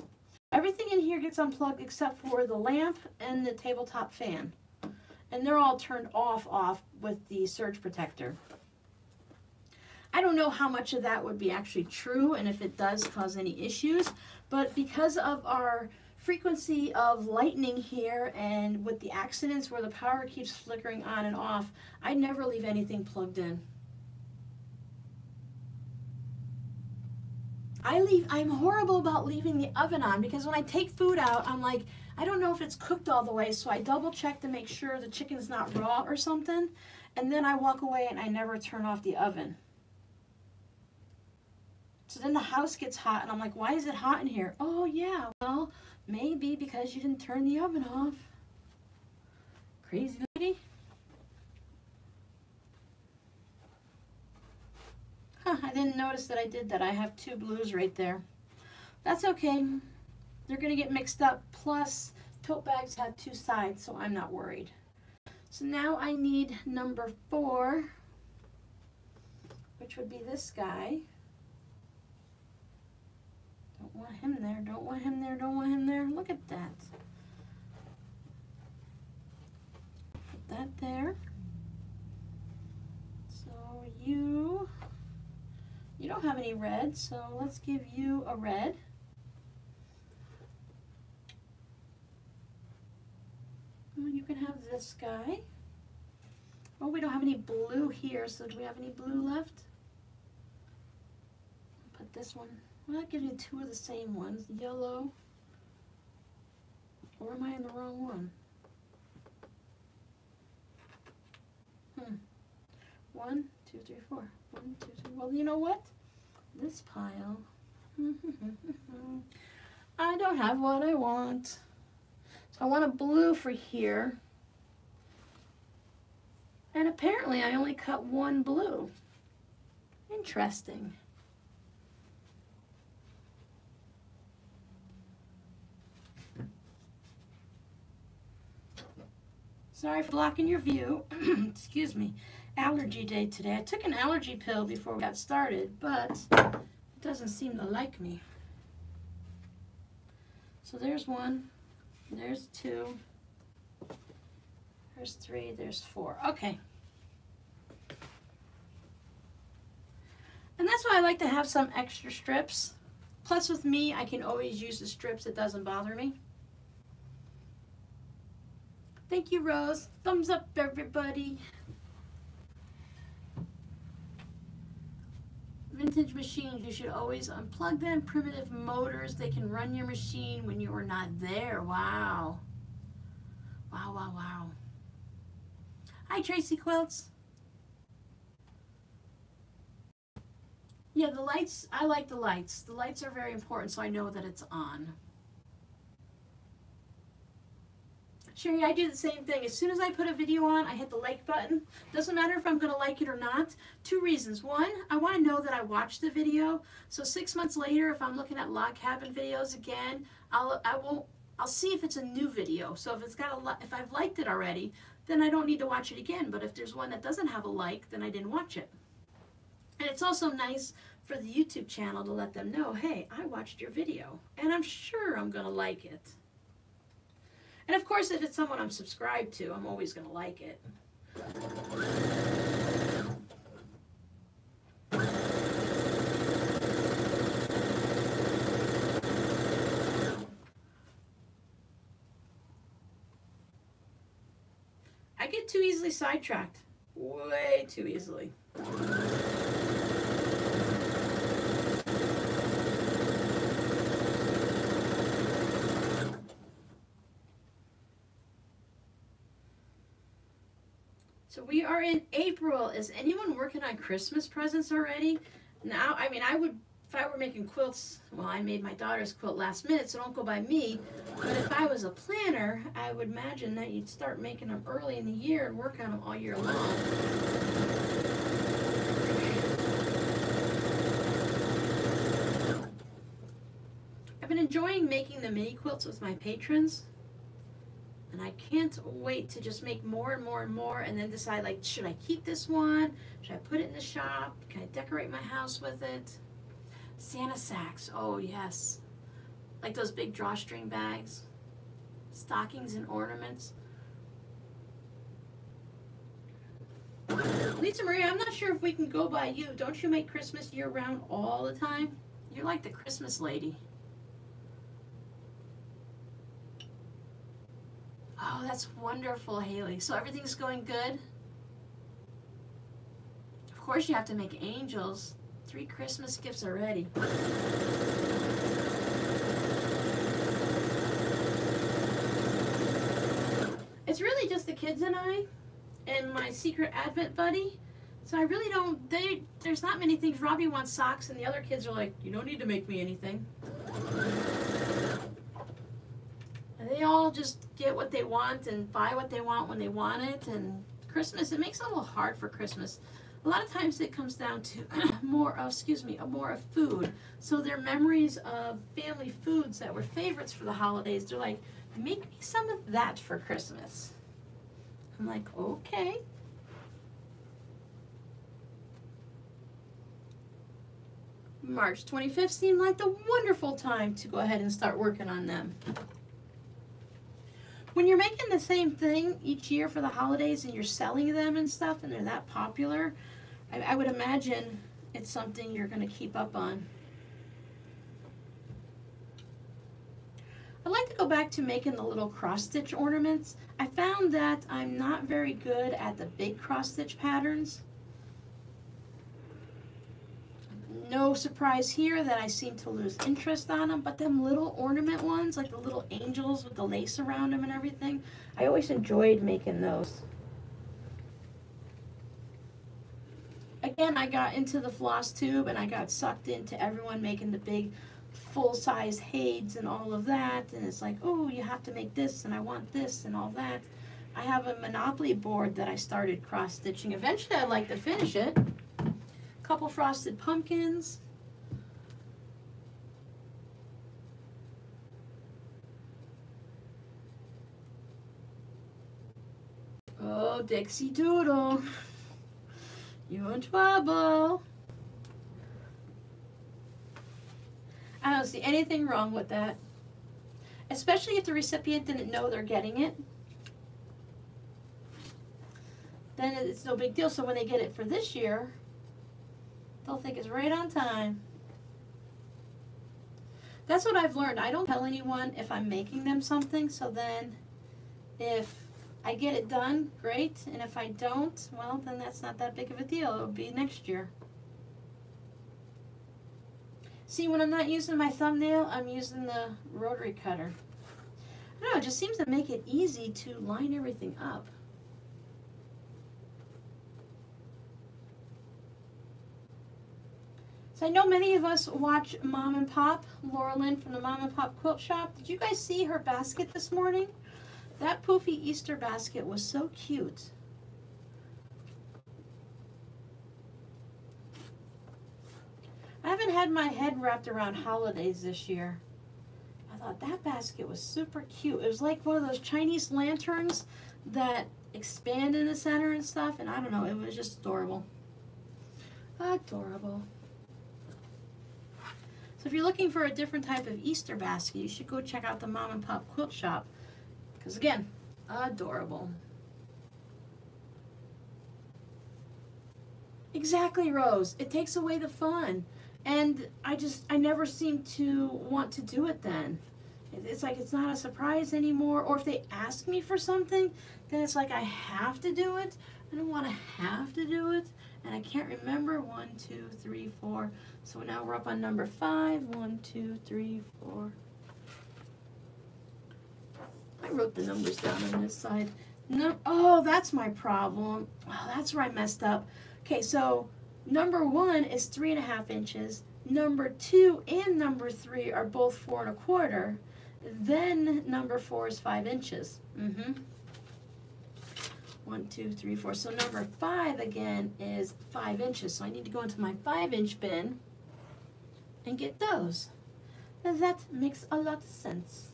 Everything in here gets unplugged except for the lamp and the tabletop fan. And they're all turned off off with the surge protector. I don't know how much of that would be actually true and if it does cause any issues, but because of our frequency of lightning here and with the accidents where the power keeps flickering on and off, I never leave anything plugged in. I leave, I'm horrible about leaving the oven on because when I take food out, I'm like, I don't know if it's cooked all the way, so I double check to make sure the chicken's not raw or something, and then I walk away and I never turn off the oven. So then the house gets hot and I'm like, why is it hot in here? Oh yeah, well, Maybe because you didn't turn the oven off. Crazy lady. Huh, I didn't notice that I did that. I have two blues right there. That's okay. They're going to get mixed up. Plus, tote bags have two sides, so I'm not worried. So now I need number four, which would be this guy. Don't want him there, don't want him there, don't want him there. Look at that. Put that there. So you, you don't have any red, so let's give you a red. You can have this guy. Oh, we don't have any blue here, so do we have any blue left? Put this one well, that gives me two of the same ones, yellow. Or am I in the wrong one? Hmm. One, two, three, four. One, two, three. Well, you know what? This pile. I don't have what I want. So I want a blue for here. And apparently I only cut one blue. Interesting. Sorry for blocking your view. Excuse me. Allergy day today. I took an allergy pill before we got started, but it doesn't seem to like me. So there's one, there's two, there's three, there's four. Okay. And that's why I like to have some extra strips. Plus with me, I can always use the strips. It doesn't bother me. Thank you, Rose. Thumbs up, everybody. Vintage machines, you should always unplug them. Primitive motors, they can run your machine when you are not there. Wow. Wow, wow, wow. Hi, Tracy Quilts. Yeah, the lights, I like the lights. The lights are very important so I know that it's on. Sherry, I do the same thing. As soon as I put a video on, I hit the like button. Doesn't matter if I'm going to like it or not. Two reasons. One, I want to know that I watched the video. So six months later, if I'm looking at log cabin videos again, I'll I won't I'll see if it's a new video. So if it's got a if I've liked it already, then I don't need to watch it again. But if there's one that doesn't have a like, then I didn't watch it. And it's also nice for the YouTube channel to let them know, hey, I watched your video, and I'm sure I'm going to like it. And of course, if it's someone I'm subscribed to, I'm always going to like it. I get too easily sidetracked. Way too easily. We are in April. Is anyone working on Christmas presents already? Now, I mean, I would, if I were making quilts, well, I made my daughter's quilt last minute, so don't go by me. But if I was a planner, I would imagine that you'd start making them early in the year and work on them all year long. I've been enjoying making the mini quilts with my patrons. And I can't wait to just make more and more and more and then decide like, should I keep this one? Should I put it in the shop? Can I decorate my house with it? Santa sacks, oh yes. Like those big drawstring bags. Stockings and ornaments. Lisa Maria, I'm not sure if we can go by you. Don't you make Christmas year round all the time? You're like the Christmas lady. Oh, that's wonderful, Haley. So everything's going good? Of course you have to make angels. Three Christmas gifts already. It's really just the kids and I and my secret advent buddy. So I really don't, they, there's not many things. Robbie wants socks and the other kids are like, you don't need to make me anything. They all just get what they want and buy what they want when they want it. And Christmas, it makes it a little hard for Christmas. A lot of times it comes down to more of, excuse me, a more of food. So their memories of family foods that were favorites for the holidays, they're like, make me some of that for Christmas. I'm like, okay. March 25th seemed like the wonderful time to go ahead and start working on them. When you're making the same thing each year for the holidays and you're selling them and stuff and they're that popular, I, I would imagine it's something you're going to keep up on. I'd like to go back to making the little cross stitch ornaments. I found that I'm not very good at the big cross stitch patterns. No surprise here that I seem to lose interest on them, but them little ornament ones, like the little angels with the lace around them and everything, I always enjoyed making those. Again, I got into the floss tube and I got sucked into everyone making the big full-size HAEDs and all of that, and it's like, oh, you have to make this, and I want this, and all that. I have a Monopoly board that I started cross-stitching. Eventually, I'd like to finish it couple frosted pumpkins. oh, Dixie Doodle. You in trouble. I don't see anything wrong with that. Especially if the recipient didn't know they're getting it. Then it's no big deal. So when they get it for this year, they'll think it's right on time. That's what I've learned. I don't tell anyone if I'm making them something. So then if I get it done, great. And if I don't, well, then that's not that big of a deal. It'll be next year. See, when I'm not using my thumbnail, I'm using the rotary cutter. I don't know, it just seems to make it easy to line everything up. So I know many of us watch Mom and Pop, Laura Lynn from the Mom and Pop Quilt Shop. Did you guys see her basket this morning? That poofy Easter basket was so cute. I haven't had my head wrapped around holidays this year. I thought that basket was super cute. It was like one of those Chinese lanterns that expand in the center and stuff, and I don't know, it was just adorable. Adorable. So if you're looking for a different type of Easter basket, you should go check out the Mom and Pop Quilt Shop. Because again, adorable. Exactly, Rose. It takes away the fun. And I just, I never seem to want to do it then. It's like it's not a surprise anymore. Or if they ask me for something, then it's like I have to do it. I don't want to have to do it. And I can't remember. One, two, three, four. So now we're up on number five. One, two, three, four. I wrote the numbers down on this side. No, oh, that's my problem. Oh, that's where I messed up. Okay, so number one is three and a half inches. Number two and number three are both four and a quarter. Then number four is five inches. Mm-hmm. One, two, three, four. So number five again is five inches. So I need to go into my five inch bin and get those. That makes a lot of sense.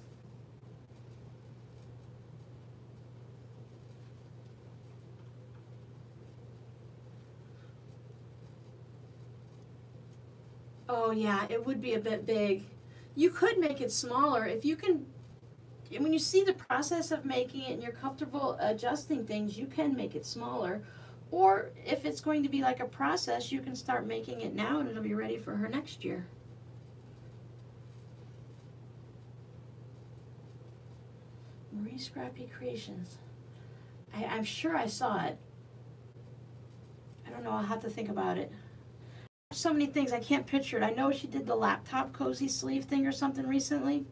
Oh yeah, it would be a bit big. You could make it smaller if you can when you see the process of making it and you're comfortable adjusting things, you can make it smaller. Or if it's going to be like a process, you can start making it now and it'll be ready for her next year. Marie Scrappy Creations. I, I'm sure I saw it. I don't know, I'll have to think about it. So many things I can't picture it. I know she did the laptop cozy sleeve thing or something recently.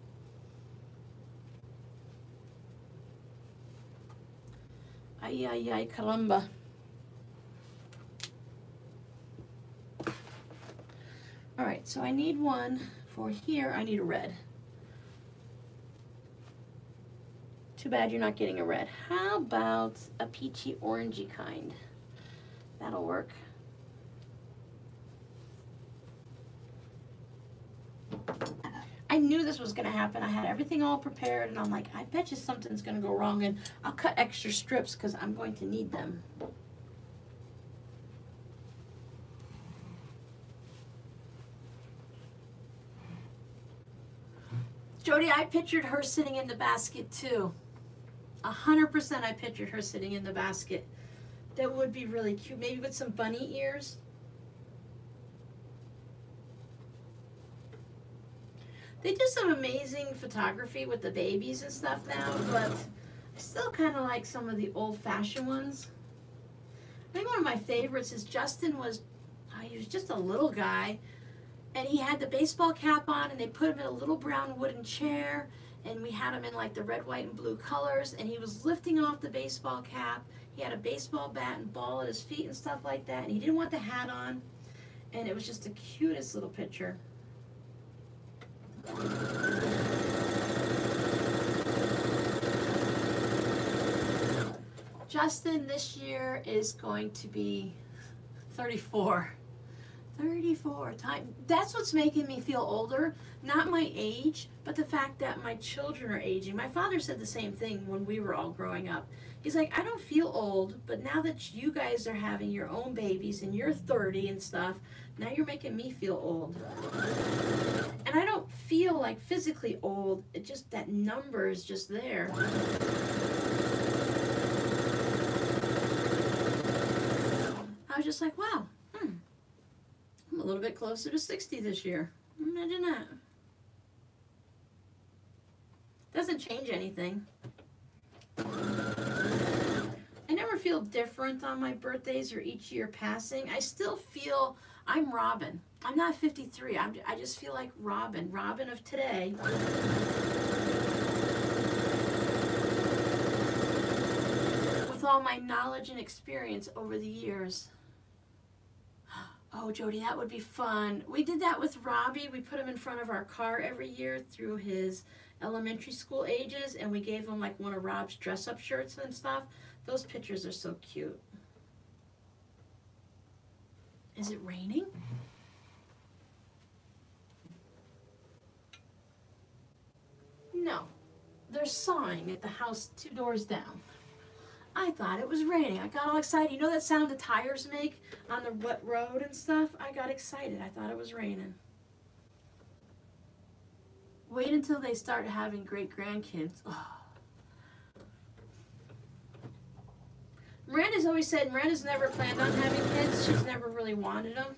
Ay, ay, ay, caramba. All right, so I need one for here. I need a red. Too bad you're not getting a red. How about a peachy orangey kind? That'll work. I knew this was going to happen. I had everything all prepared, and I'm like, I bet you something's going to go wrong, and I'll cut extra strips because I'm going to need them. Jody, I pictured her sitting in the basket too. A hundred percent I pictured her sitting in the basket. That would be really cute. Maybe with some bunny ears. They do some amazing photography with the babies and stuff now, but I still kind of like some of the old-fashioned ones. I think one of my favorites is Justin was, oh, he was just a little guy, and he had the baseball cap on, and they put him in a little brown wooden chair, and we had him in like the red, white, and blue colors, and he was lifting off the baseball cap. He had a baseball bat and ball at his feet and stuff like that, and he didn't want the hat on, and it was just the cutest little picture. Justin this year is going to be 34. 34 time that's what's making me feel older. Not my age but the fact that my children are aging. My father said the same thing when we were all growing up. He's like i don't feel old but now that you guys are having your own babies and you're 30 and stuff now you're making me feel old. And i don't feel like physically old. It just that number is just there. I was just like wow I'm a little bit closer to 60 this year. Imagine that. Doesn't change anything. I never feel different on my birthdays or each year passing. I still feel I'm Robin. I'm not 53. I'm, I just feel like Robin. Robin of today. With all my knowledge and experience over the years. Oh, Jody, that would be fun. We did that with Robbie. We put him in front of our car every year through his elementary school ages, and we gave him like one of Rob's dress up shirts and stuff. Those pictures are so cute. Is it raining? Mm-hmm. No. They're sawing at the house two doors down. I thought it was raining. I got all excited. You know that sound the tires make on the wet road and stuff? I got excited. I thought it was raining. Wait until they start having great grandkids. Oh. Miranda's always said Miranda's never planned on having kids. She's never really wanted them.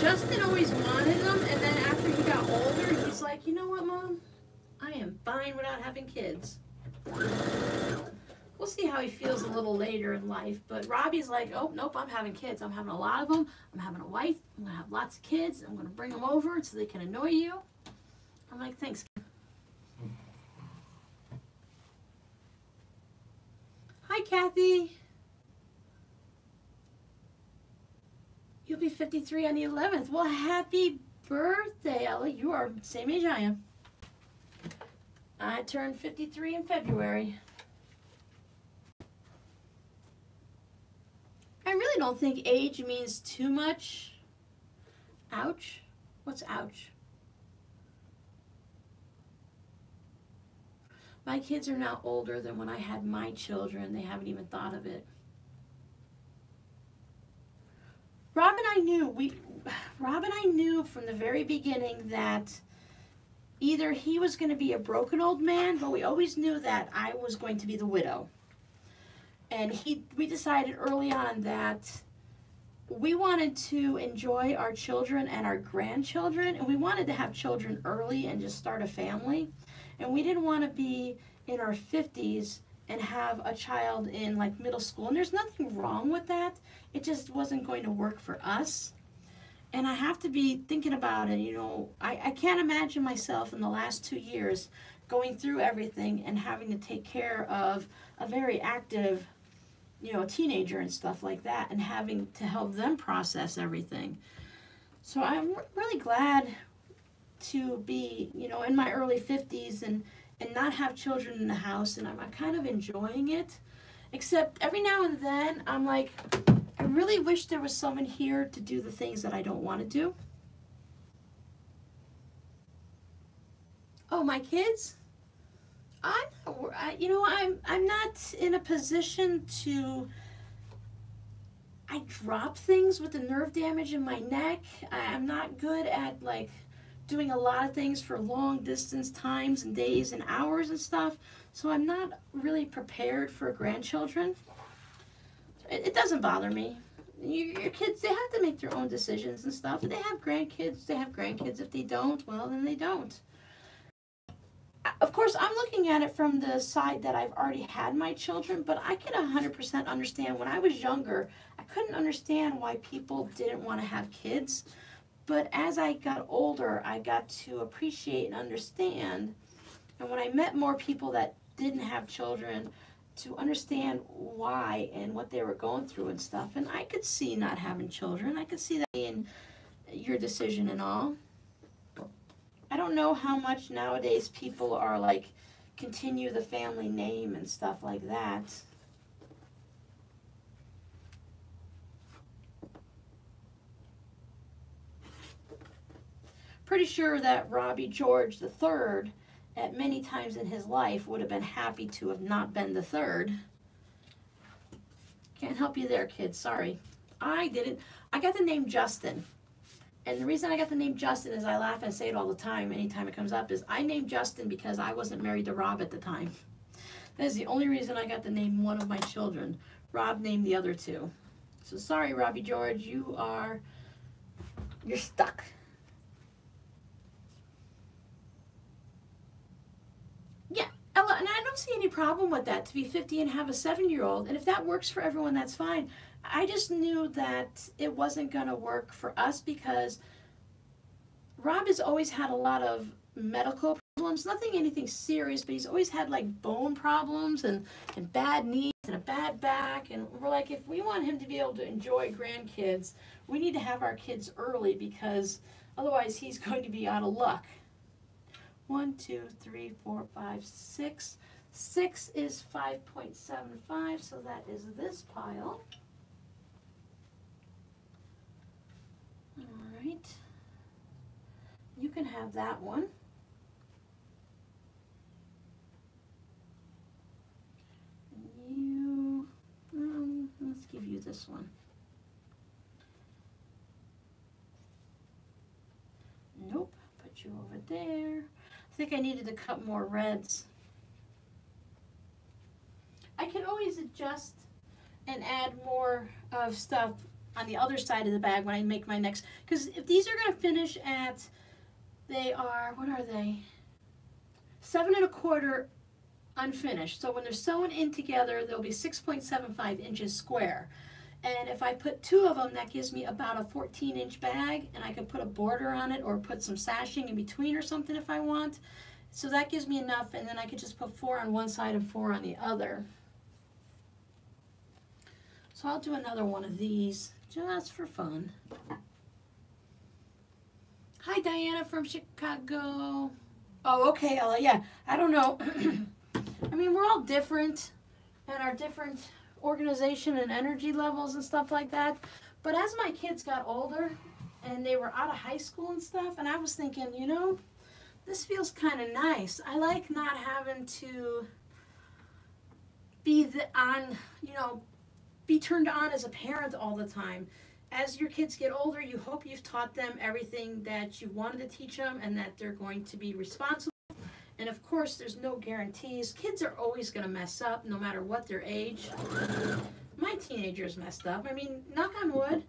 Justin always wanted them, and then after he got older, he's like, you know what, Mom? I am fine without having kids. We'll see how he feels a little later in life. But Robbie's like, oh, nope, I'm having kids. I'm having a lot of them. I'm having a wife. I'm going to have lots of kids. I'm going to bring them over so they can annoy you. I'm like, thanks. Hi, Kathy. You'll be 53 on the 11th. Well, happy birthday, Ellie. You are same age I am. I turned 53 in February. I really don't think age means too much. Ouch. What's ouch? My kids are now older than when I had my children. They haven't even thought of it. Rob and I knew we Rob and I knew from the very beginning that either he was going to be a broken old man, but we always knew that I was going to be the widow and he we decided early on that we wanted to enjoy our children and our grandchildren and we wanted to have children early and just start a family. And we didn't want to be in our 50s and have a child in like middle school. And there's nothing wrong with that. It just wasn't going to work for us. And i have to be thinking about it you know i, I can't imagine myself in the last two years going through everything and having to take care of a very active you know, a teenager and stuff like that and having to help them process everything. So I'm really glad to be, you know, in my early 50s and and not have children in the house and I'm, I'm kind of enjoying it. Except every now and then I'm like I really wish there was someone here to do the things that I don't want to do. Oh, my kids? I'm, you know, I'm, I'm not in a position to, I drop things with the nerve damage in my neck. I'm not good at like doing a lot of things for long distance times and days and hours and stuff. So I'm not really prepared for grandchildren. It, it doesn't bother me. You, your kids, they have to make their own decisions and stuff. If they have grandkids, they have grandkids. If they don't, well, then they don't Uh, of course, I'm looking at it from the side that I've already had my children, but I can 100% understand when I was younger, I couldn't understand why people didn't want to have kids. But as I got older, I got to appreciate and understand. And when I met more people that didn't have children, to understand why and what they were going through and stuff. And I could see not having children. I could see that being your decision and all. I don't know how much nowadays people are like continue the family name and stuff like that. Pretty sure that Robbie George the third, at many times in his life, would have been happy to have not been the third. Can't help you there, kid. Sorry. I didn't. I got the name Justin. And the reason I got the name Justin is I laugh and say it all the time anytime it comes up is I named Justin because I wasn't married to Rob at the time. That is the only reason I got to name one of my children. Rob named the other two. So sorry, Robbie George, you are, you're stuck. Yeah, Ella, and I don't see any problem with that to be 50 and have a seven year old. And if that works for everyone, that's fine. I just knew that it wasn't going to work for us because Rob has always had a lot of medical problems, nothing anything serious, but he's always had like bone problems and, and bad knees and a bad back. And we're like, if we want him to be able to enjoy grandkids, we need to have our kids early because otherwise he's going to be out of luck. One, two, three, four, five, six. Six is 5.75, so that is this pile. All right. You can have that one. you, um, let's give you this one. Nope, put you over there. I think I needed to cut more reds. I can always adjust and add more of stuff on the other side of the bag when I make my next, because if these are going to finish at, they are, what are they? Seven and a quarter unfinished. So when they're sewn in together, they'll be 6.75 inches square. And if I put two of them, that gives me about a 14 inch bag and I can put a border on it or put some sashing in between or something if I want. So that gives me enough and then I could just put four on one side and four on the other. So I'll do another one of these just for fun. Hi Diana from Chicago. Oh, okay, Ella. Yeah, I don't know. I mean, we're all different and our different organization and energy levels and stuff like that. But as my kids got older and they were out of high school and stuff, and I was thinking, you know, this feels kind of nice. I like not having to be the on, you know, be turned on as a parent all the time. As your kids get older, you hope you've taught them everything that you wanted to teach them and that they're going to be responsible and of course, there's no guarantees. Kids are always going to mess up no matter what their age. My teenagers messed up. I mean, knock on wood,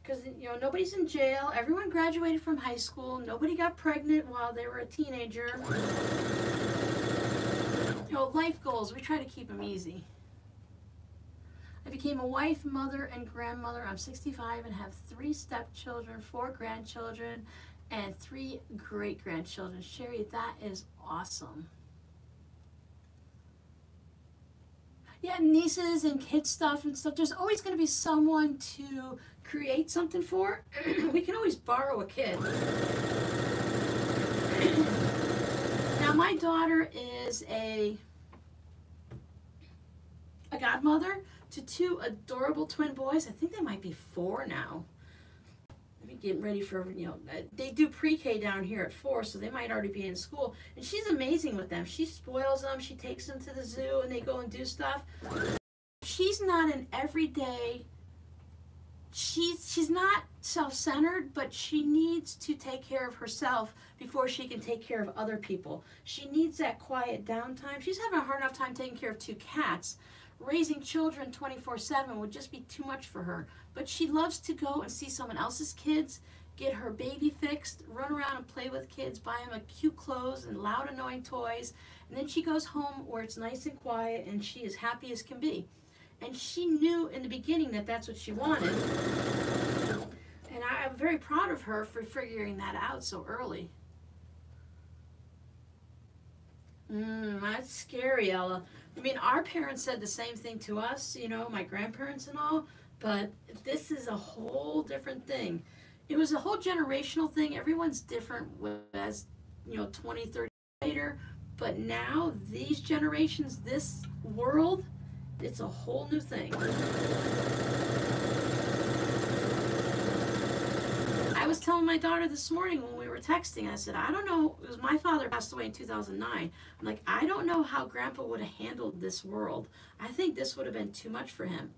because you know nobody's in jail. Everyone graduated from high school. Nobody got pregnant while they were a teenager. You know, life goals. We try to keep them easy. I became a wife, mother, and grandmother. I'm 65 and have three stepchildren, four grandchildren, and three great grandchildren. Sherry, that is awesome. Yeah, nieces and kid stuff and stuff. There's always going to be someone to create something for. we can always borrow a kid. now, my daughter is a a godmother to two adorable twin boys. I think they might be four now getting ready for, you know, uh, they do pre-K down here at four, so they might already be in school. And she's amazing with them. She spoils them. She takes them to the zoo and they go and do stuff. She's not an everyday, she's, she's not self-centered, but she needs to take care of herself before she can take care of other people. She needs that quiet downtime. She's having a hard enough time taking care of two cats raising children 24 7 would just be too much for her. But she loves to go and see someone else's kids, get her baby fixed, run around and play with kids, buy them cute clothes and loud, annoying toys. And then she goes home where it's nice and quiet and she is happy as can be. And she knew in the beginning that that's what she wanted. And I'm very proud of her for figuring that out so early. Mmm, that's scary, Ella. I mean, our parents said the same thing to us, you know, my grandparents and all, but this is a whole different thing. It was a whole generational thing. Everyone's different as, you know, 20, 30 later, but now these generations, this world, it's a whole new thing. I was telling my daughter this morning when we texting, I said, I don't know, because my father passed away in 2009. I'm like, I don't know how grandpa would have handled this world. I think this would have been too much for him.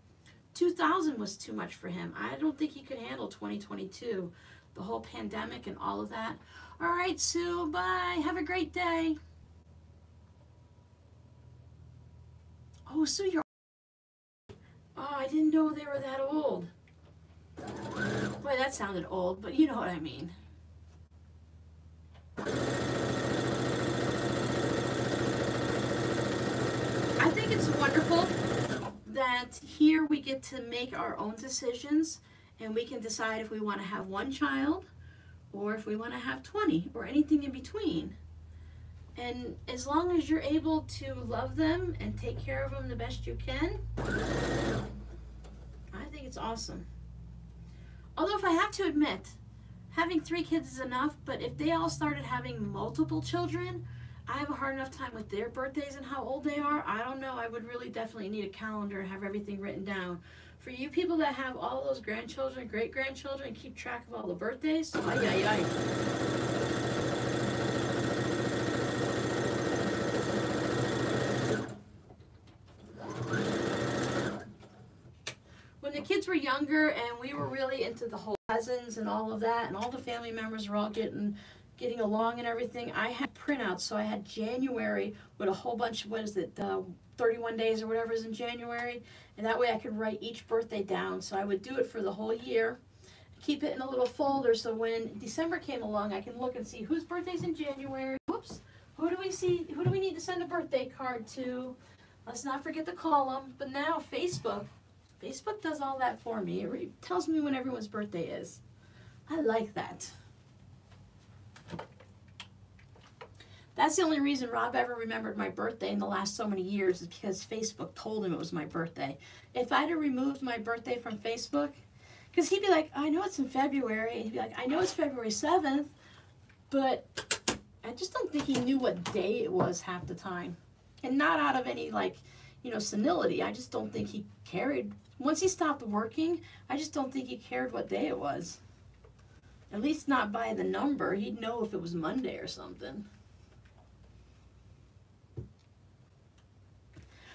2000 was too much for him. I don't think he could handle 2022, the whole pandemic and all of that. All right, Sue, bye. Have a great day. Oh, Sue, you're. Oh, I didn't know they were that old. Boy, that sounded old, but you know what I mean. I think it's wonderful that here we get to make our own decisions and we can decide if we want to have one child or if we want to have 20 or anything in between. And as long as you're able to love them and take care of them the best you can, I think it's awesome. Although if I have to admit, having three kids is enough, but if they all started having multiple children, I have a hard enough time with their birthdays and how old they are. I don't know. I would really definitely need a calendar and have everything written down. For you people that have all those grandchildren, great grandchildren, keep track of all the birthdays, ay, ay, ay. When the kids were younger and we were really into the whole cousins and all of that, and all the family members were all getting getting along and everything, I had printouts. So I had January with a whole bunch of, what is it, uh, 31 days or whatever is in January. And that way I could write each birthday down. So I would do it for the whole year, keep it in a little folder. So when December came along, I can look and see whose birthday's in January. Whoops. Who do we see? Who do we need to send a birthday card to? Let's not forget call them. But now Facebook, Facebook does all that for me. It tells me when everyone's birthday is. I like that. That's the only reason Rob ever remembered my birthday in the last so many years is because Facebook told him it was my birthday. If I'd have removed my birthday from Facebook, because he'd be like, I know it's in February. And he'd be like, I know it's February 7th, but I just don't think he knew what day it was half the time. And not out of any, like, you know, senility. I just don't think he cared. Once he stopped working, I just don't think he cared what day it was. At least not by the number. He'd know if it was Monday or something.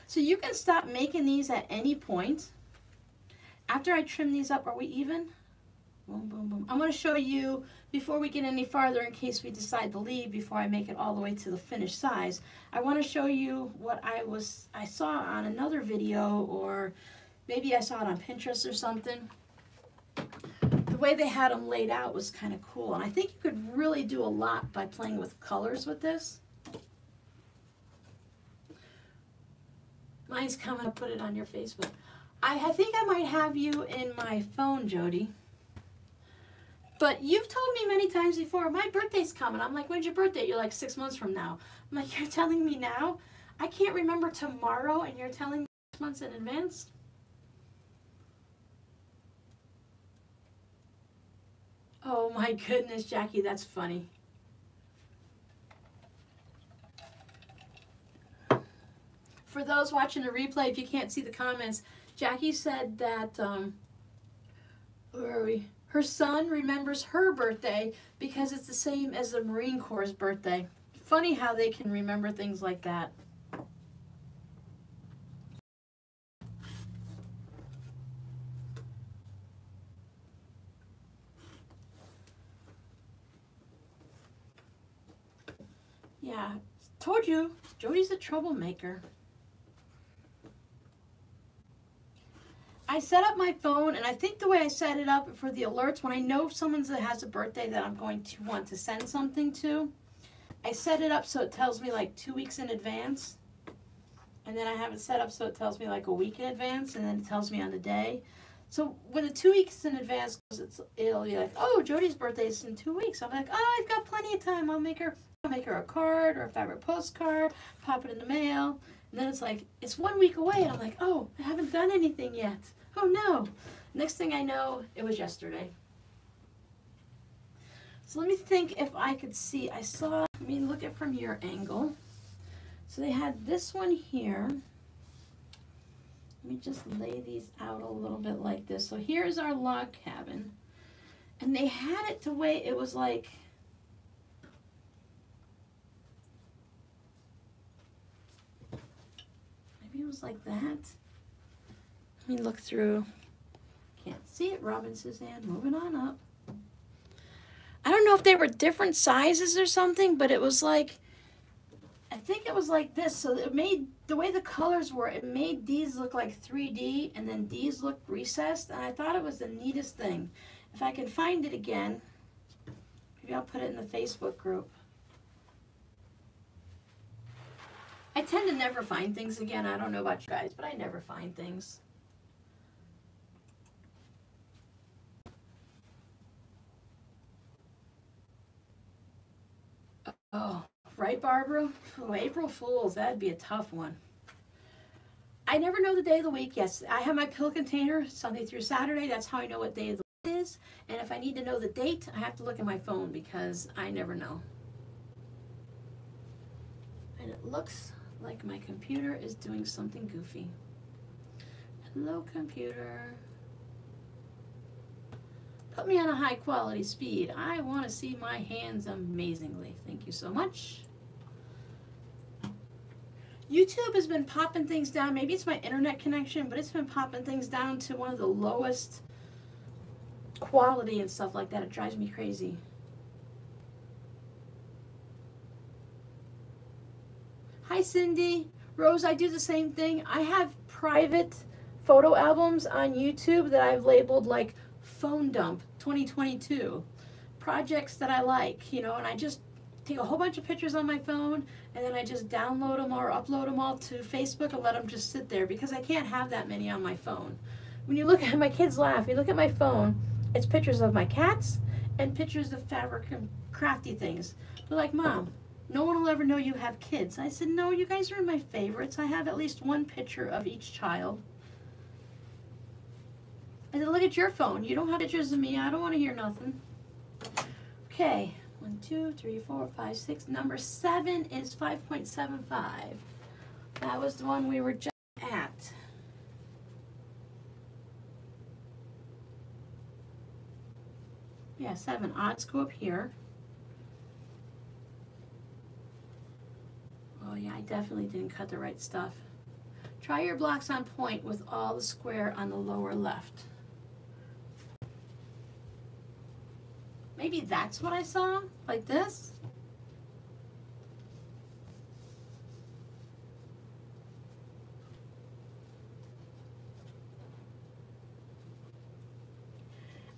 So you can stop making these at any point. After I trim these up, are we even? Boom, boom, boom. I'm going to show you, before we get any farther, in case we decide to leave, before I make it all the way to the finished size, I want to show you what I was, I saw on another video, or maybe I saw it on Pinterest or something. The way they had them laid out was kind of cool, and I think you could really do a lot by playing with colors with this. Mine's coming. I'll put it on your Facebook. I, I think I might have you in my phone, Jody. But you've told me many times before, my birthday's coming. I'm like, when's your birthday? You're like, six months from now. I'm like, you're telling me now? I can't remember tomorrow, and you're telling me six months in advance? Oh my goodness, Jackie, that's funny. for those watching the replay, if you can't see the comments, Jackie said that, um, where are we? Her son remembers her birthday because it's the same as the Marine Corps' birthday. Funny how they can remember things like that. Yeah, told you, Jody's a troublemaker. I set up my phone, and I think the way I set it up for the alerts, when I know someone has a birthday that I'm going to want to send something to, I set it up so it tells me like two weeks in advance. And then I have it set up so it tells me like a week in advance, and then it tells me on the day. So when the two weeks in advance goes, it'll be like, oh, Jody's birthday is in two weeks. I'm like, oh, I've got plenty of time. I'll make her, I'll make her a card or a fabric postcard, pop it in the mail. And then it's like, it's one week away. And I'm like, oh, I haven't done anything yet. Oh no. Next thing I know, it was yesterday. So let me think if I could see. I saw, let me look at from your angle. So they had this one here. Let me just lay these out a little bit like this. So here's our log cabin. And they had it to way it was like maybe it was like that. Let me look through. Can't see it, Robin Suzanne. Moving on up. I don't know if they were different sizes or something, but it was like I think it was like this. So it made the way the colors were, it made these look like 3D and then these look recessed. And I thought it was the neatest thing. If I can find it again, maybe I'll put it in the Facebook group. I tend to never find things again. I don't know about you guys, but I never find things. Oh, right, Barbara? Oh, April Fools, that'd be a tough one. I never know the day of the week. Yes, I have my pill container Sunday through Saturday. That's how I know what day of the week is. And if I need to know the date, I have to look at my phone because I never know. And it looks like my computer is doing something goofy. Hello, computer. Put me on a high quality speed. I want to see my hands amazingly. Thank you so much. YouTube has been popping things down. Maybe it's my internet connection, but it's been popping things down to one of the lowest quality and stuff like that. It drives me crazy. Hi, Cindy. Rose, I do the same thing. I have private photo albums on YouTube that I've labeled like phone dump 2022 projects that I like, you know, and I just take a whole bunch of pictures on my phone and then I just download them or upload them all to Facebook and let them just sit there because I can't have that many on my phone. When you look at my kids laugh, you look at my phone, it's pictures of my cats and pictures of fabric and crafty things. They're like, Mom, no one will ever know you have kids. I said, No, you guys are my favorites. I have at least one picture of each child. I said, look at your phone. You don't have pictures of me. I don't want to hear nothing. Okay. One, two, three, four, five, six. Number seven is 5.75. That was the one we were just at. Yeah, seven. Odds go up here. Oh yeah, I definitely didn't cut the right stuff. Try your blocks on point with all the square on the lower left. Maybe that's what I saw, like this.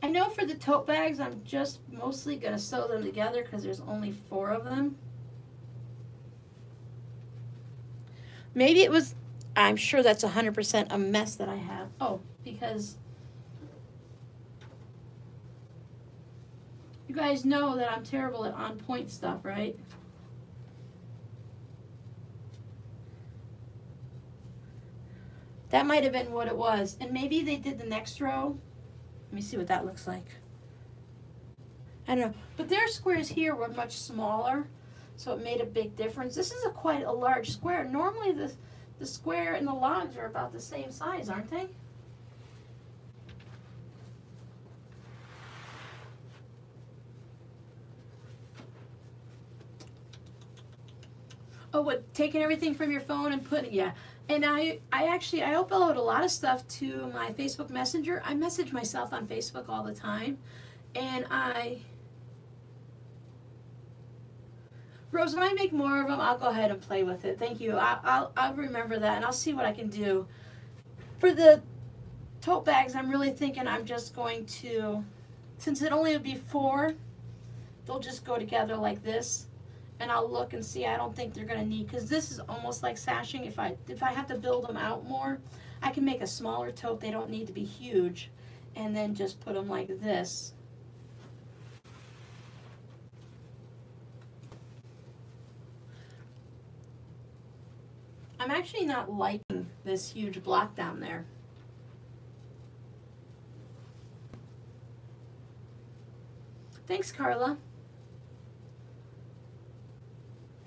I know for the tote bags, I'm just mostly going to sew them together because there's only four of them. Maybe it was, I'm sure that's 100% a mess that I have. Oh, because You guys know that I'm terrible at on point stuff, right? That might have been what it was. And maybe they did the next row. Let me see what that looks like. I don't know. But their squares here were much smaller, so it made a big difference. This is a quite a large square. Normally the, the square and the logs are about the same size, aren't they? Oh, what? Taking everything from your phone and putting yeah. And I, I actually, I upload a lot of stuff to my Facebook Messenger. I message myself on Facebook all the time, and I. Rose, when I make more of them, I'll go ahead and play with it. Thank you. I, I'll, I'll remember that, and I'll see what I can do. For the tote bags, I'm really thinking I'm just going to, since it only would be four, they'll just go together like this and I'll look and see. I don't think they're gonna need, because this is almost like sashing. If I, if I have to build them out more, I can make a smaller tote. They don't need to be huge. And then just put them like this. I'm actually not liking this huge block down there. Thanks, Carla.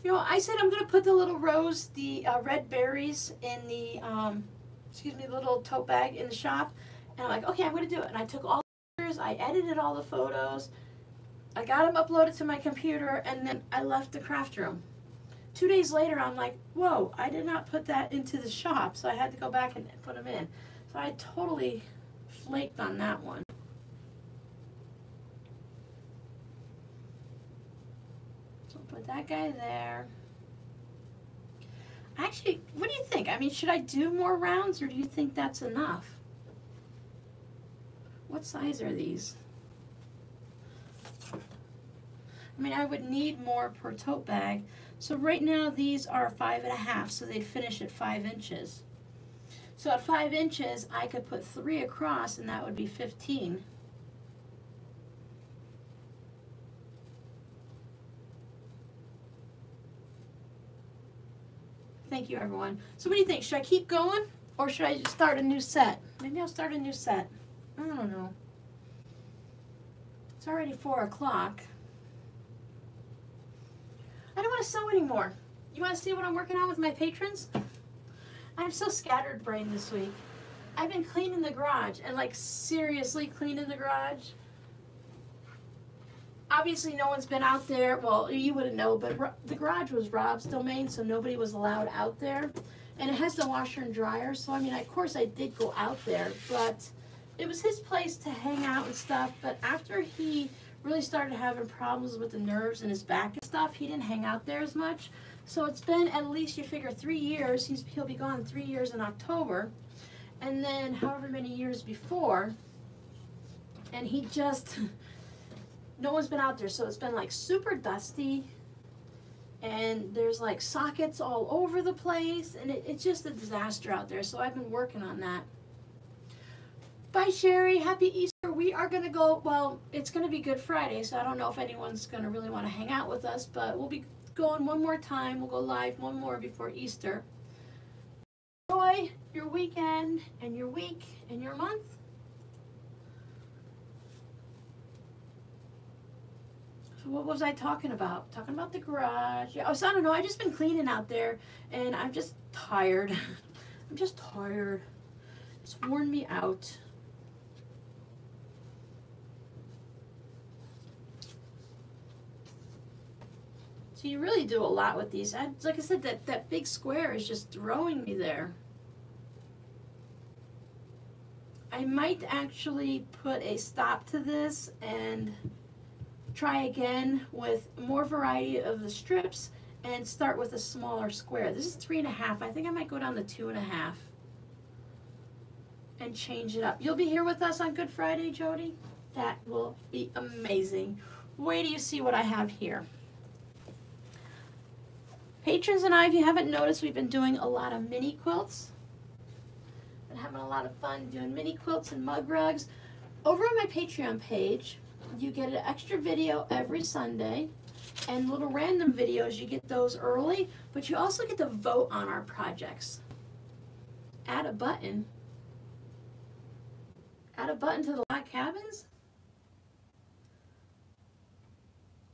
You know, I said I'm going to put the little rose, the uh, red berries in the, um, excuse me, the little tote bag in the shop. And I'm like, okay, I'm going to do it. And I took all the pictures, I edited all the photos, I got them uploaded to my computer, and then I left the craft room. Two days later, I'm like, whoa, I did not put that into the shop, so I had to go back and put them in. So I totally flaked on that one. So put that guy there. Actually, what do you think? I mean, should I do more rounds or do you think that's enough? What size are these? I mean, I would need more per tote bag. So right now these are five and a half, so they'd finish at five inches. So at five inches, I could put three across and that would be 15. Thank you, everyone. So what do you think? Should I keep going or should I just start a new set? Maybe I'll start a new set. I don't know. It's already 4 o'clock. I don't want to sew anymore. You want to see what I'm working on with my patrons? I'm so scattered brain this week. I've been cleaning the garage and like seriously cleaning the garage. Obviously, no one's been out there. Well, you wouldn't know, but the garage was Rob's domain, so nobody was allowed out there. And it has the washer and dryer, so I mean, of course, I did go out there, but it was his place to hang out and stuff. But after he really started having problems with the nerves in his back and stuff, he didn't hang out there as much. So it's been at least you figure three years. He's he'll be gone three years in October, and then however many years before. And he just no one's been out there, so it's been like super dusty. And there's like sockets all over the place, and it, it's just a disaster out there. So I've been working on that. Bye, Sherry. Happy Easter. We are going to go, well, it's going to be Good Friday, so I don't know if anyone's going to really want to hang out with us, but we'll be going one more time. We'll go live one more before Easter. Enjoy your weekend and your week and your month. What was I talking about? Talking about the garage. Yeah, oh, so I don't know. I've just been cleaning out there, and I'm just tired. I'm just tired. It's worn me out. So you really do a lot with these. I, like I said, that, that big square is just throwing me there. I might actually put a stop to this and try again with more variety of the strips and start with a smaller square. This is three and a half. I think I might go down to two and a half and change it up. You'll be here with us on Good Friday, Jody? That will be amazing. Wait till you see what I have here. Patrons and I, if you haven't noticed, we've been doing a lot of mini quilts. Been having a lot of fun doing mini quilts and mug rugs. Over on my Patreon page, you get an extra video every Sunday and little random videos. You get those early, but you also get to vote on our projects. Add a button. Add a button to the log cabins.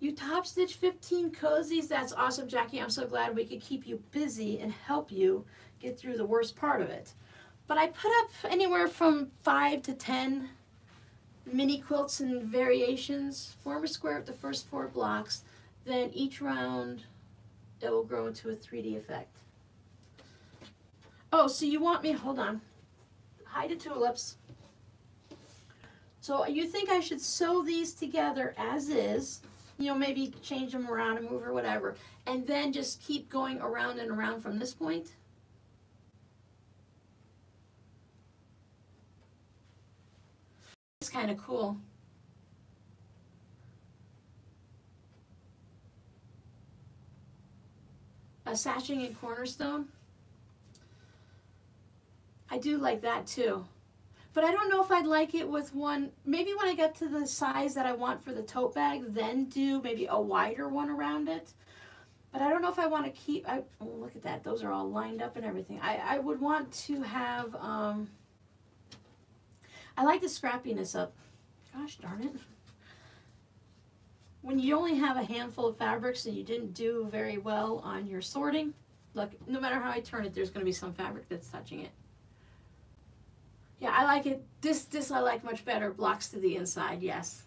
You top stitch 15 cozies. That's awesome, Jackie. I'm so glad we could keep you busy and help you get through the worst part of it. But I put up anywhere from 5 to 10 mini quilts and variations. Form a square with the first four blocks. Then each round it will grow into a 3D effect. Oh, so you want me, hold on. Hide the tulips. So you think I should sew these together as is you know, maybe change them around and move or whatever, and then just keep going around and around from this point. Kind of cool. A sashing and cornerstone. I do like that too. But I don't know if I'd like it with one, maybe when I get to the size that I want for the tote bag, then do maybe a wider one around it. But I don't know if I want to keep, I, oh, look at that, those are all lined up and everything. I, I would want to have, um, I like the scrappiness of, gosh darn it. When you only have a handful of fabrics and you didn't do very well on your sorting, look, no matter how I turn it, there's going to be some fabric that's touching it. Yeah, I like it. This this I like much better. Blocks to the inside, yes.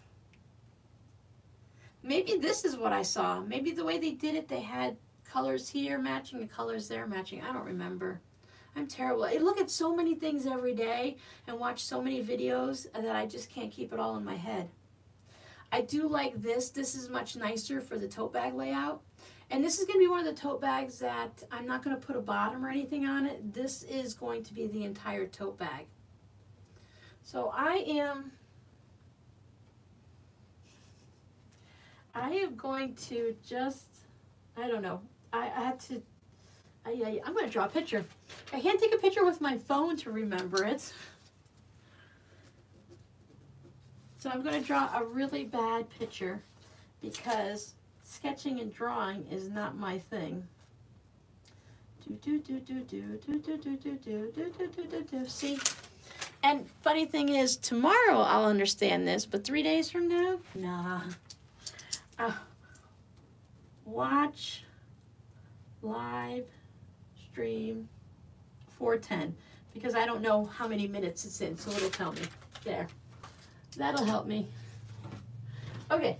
Maybe this is what I saw. Maybe the way they did it, they had colors here matching and colors there matching. I don't remember. I'm terrible. I look at so many things every day and watch so many videos that I just can't keep it all in my head. I do like this. This is much nicer for the tote bag layout. And this is going to be one of the tote bags that I'm not going to put a bottom or anything on it. This is going to be the entire tote bag. So I am I am going to just, I don't know, I, I had to, I, I'm going to draw a picture. I can't take a picture with my phone to remember it. So I'm going to draw a really bad picture because sketching and drawing is not my thing. Do do do do do do do do do do do do do do. See? And funny thing is, tomorrow I'll understand this, but three days from now, nah uh, watch live stream 410 because I don't know how many minutes it's in, so it'll tell me. There. That'll help me. Okay.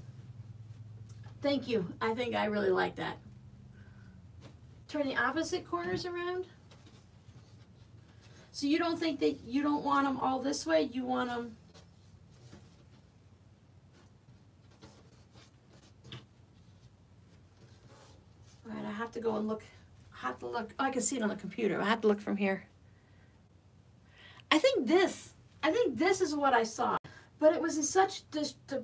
Thank you. I think I really like that. Turn the opposite corners around. So you don't think that you don't want them all this way, you want them All right, I have to go and look. I have to look. Oh, I can see it on the computer. I have to look from here. I think this, I think this is what I saw. But it was in such, the, the,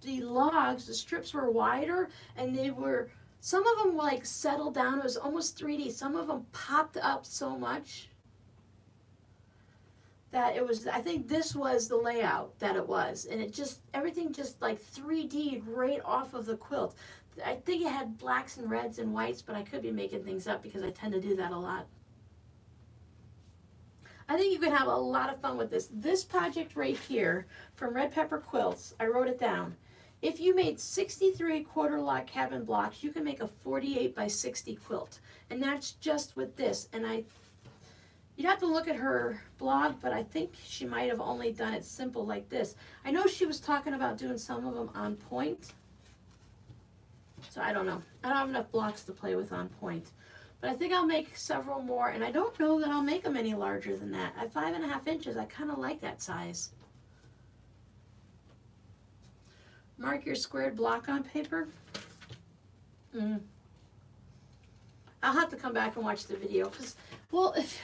the logs, the strips were wider and they were, some of them like settled down. It was almost 3D. Some of them popped up so much that it was, I think this was the layout that it was. And it just, everything just like 3D right off of the quilt. I think it had blacks and reds and whites, but I could be making things up because I tend to do that a lot. I think you can have a lot of fun with this. This project right here from Red Pepper Quilts, I wrote it down. If you made 63 quarter log cabin blocks, you can make a 48 by 60 quilt. And that's just with this. And I, you'd have to look at her blog, but I think she might have only done it simple like this. I know she was talking about doing some of them on point. So I don't know. I don't have enough blocks to play with on point. But I think I'll make several more, and I don't know that I'll make them any larger than that. At five and a half inches, I kind of like that size. Mark your squared block on paper. Mm. I'll have to come back and watch the video. Cause, well, if,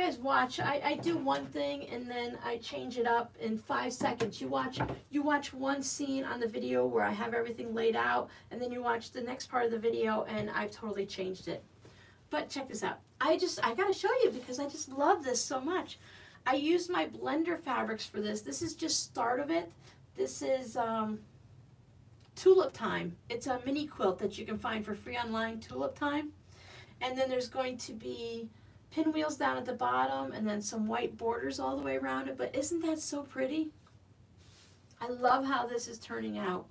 guys watch, I, I do one thing and then I change it up in five seconds. You watch you watch one scene on the video where I have everything laid out and then you watch the next part of the video and I've totally changed it. But check this out. I just, I gotta show you because I just love this so much. I use my blender fabrics for this. This is just start of it. This is um, Tulip Time. It's a mini quilt that you can find for free online, Tulip Time. And then there's going to be pinwheels down at the bottom and then some white borders all the way around it. But isn't that so pretty? I love how this is turning out.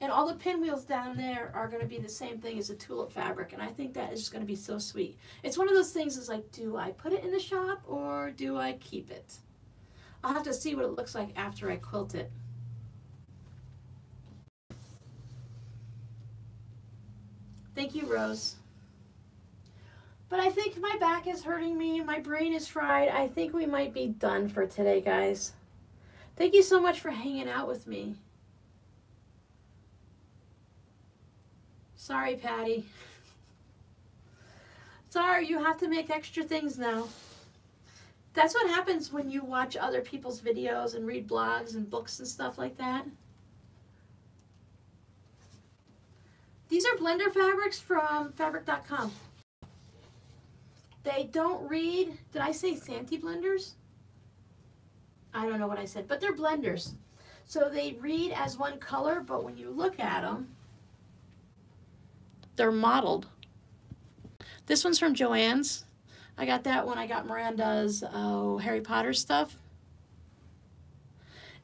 And all the pinwheels down there are going to be the same thing as the tulip fabric. And I think that is just going to be so sweet. It's one of those things is like, do I put it in the shop or do I keep it? I'll have to see what it looks like after I quilt it. Thank you, Rose. But I think my back is hurting me. My brain is fried. I think we might be done for today, guys. Thank you so much for hanging out with me. Sorry, Patty. Sorry, you have to make extra things now. That's what happens when you watch other people's videos and read blogs and books and stuff like that. These are blender fabrics from fabric.com. They don't read, did I say Santee blenders? I don't know what I said, but they're blenders. So they read as one color, but when you look at them, they're mottled. This one's from Joann's. I got that when I got Miranda's oh, Harry Potter stuff.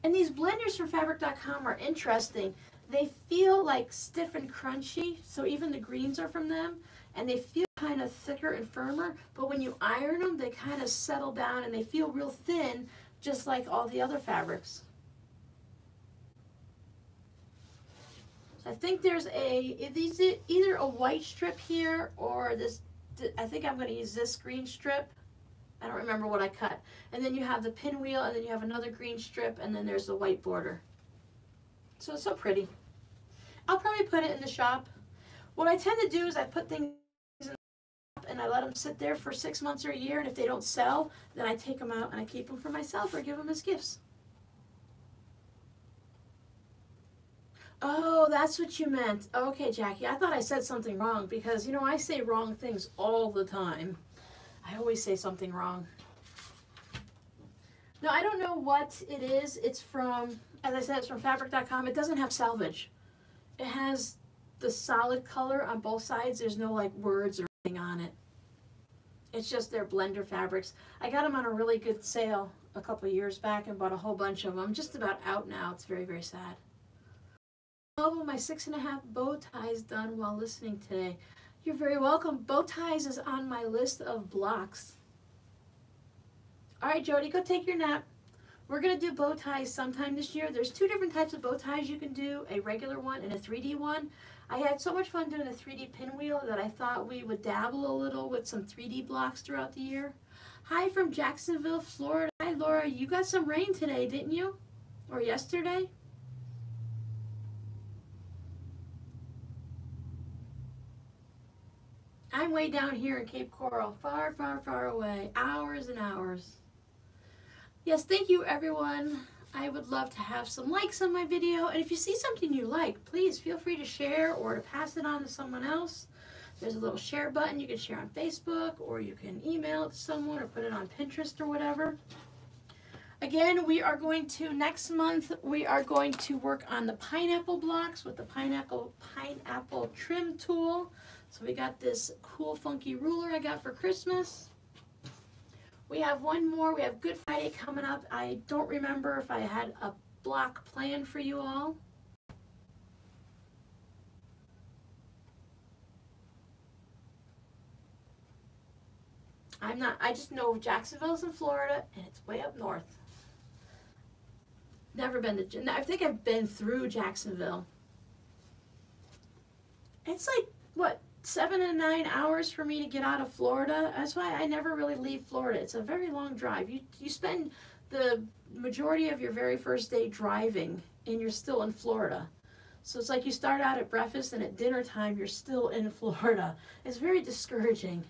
And these blenders from fabric.com are interesting. They feel like stiff and crunchy, so even the greens are from them and they feel kind of thicker and firmer, but when you iron them, they kind of settle down and they feel real thin, just like all the other fabrics. I think there's a, these either a white strip here or this, I think I'm going to use this green strip. I don't remember what I cut. And then you have the pinwheel and then you have another green strip and then there's the white border. So it's so pretty. I'll probably put it in the shop. What I tend to do is I put things and I let them sit there for six months or a year and if they don't sell, then I take them out and I keep them for myself or give them as gifts. Oh, that's what you meant. Okay, Jackie, I thought I said something wrong because, you know, I say wrong things all the time. I always say something wrong. No, I don't know what it is. It's from, as I said, it's from fabric.com. It doesn't have selvage. It has the solid color on both sides. There's no like words or on it. It's just their blender fabrics. I got them on a really good sale a couple years back and bought a whole bunch of them. Just about out now. It's very, very sad. Oh, All of my six and a half bow ties done while listening today. You're very welcome. Bow ties is on my list of blocks. All right, Jody, go take your nap. We're going to do bow ties sometime this year. There's two different types of bow ties you can do, a regular one and a 3D one. I had so much fun doing a 3D pinwheel that I thought we would dabble a little with some 3D blocks throughout the year. Hi from Jacksonville, Florida. Hi, Laura. You got some rain today, didn't you? Or yesterday? I'm way down here in Cape Coral, far, far, far away, hours and hours. Yes, thank you everyone. I would love to have some likes on my video. And if you see something you like, please feel free to share or to pass it on to someone else. There's a little share button. You can share on Facebook or you can email it to someone or put it on Pinterest or whatever. Again, we are going to, next month, we are going to work on the pineapple blocks with the pineapple, pineapple trim tool. So we got this cool funky ruler I got for Christmas. We have one more. We have Good Friday coming up. I don't remember if I had a block plan for you all. I'm not, I just know Jacksonville's in Florida and it's way up north. Never been to, I think I've been through Jacksonville. It's like, what, seven and nine hours for me to get out of Florida. That's why I never really leave Florida. It's a very long drive. You, you spend the majority of your very first day driving and you're still in Florida. So it's like you start out at breakfast and at dinner time you're still in Florida. It's very discouraging.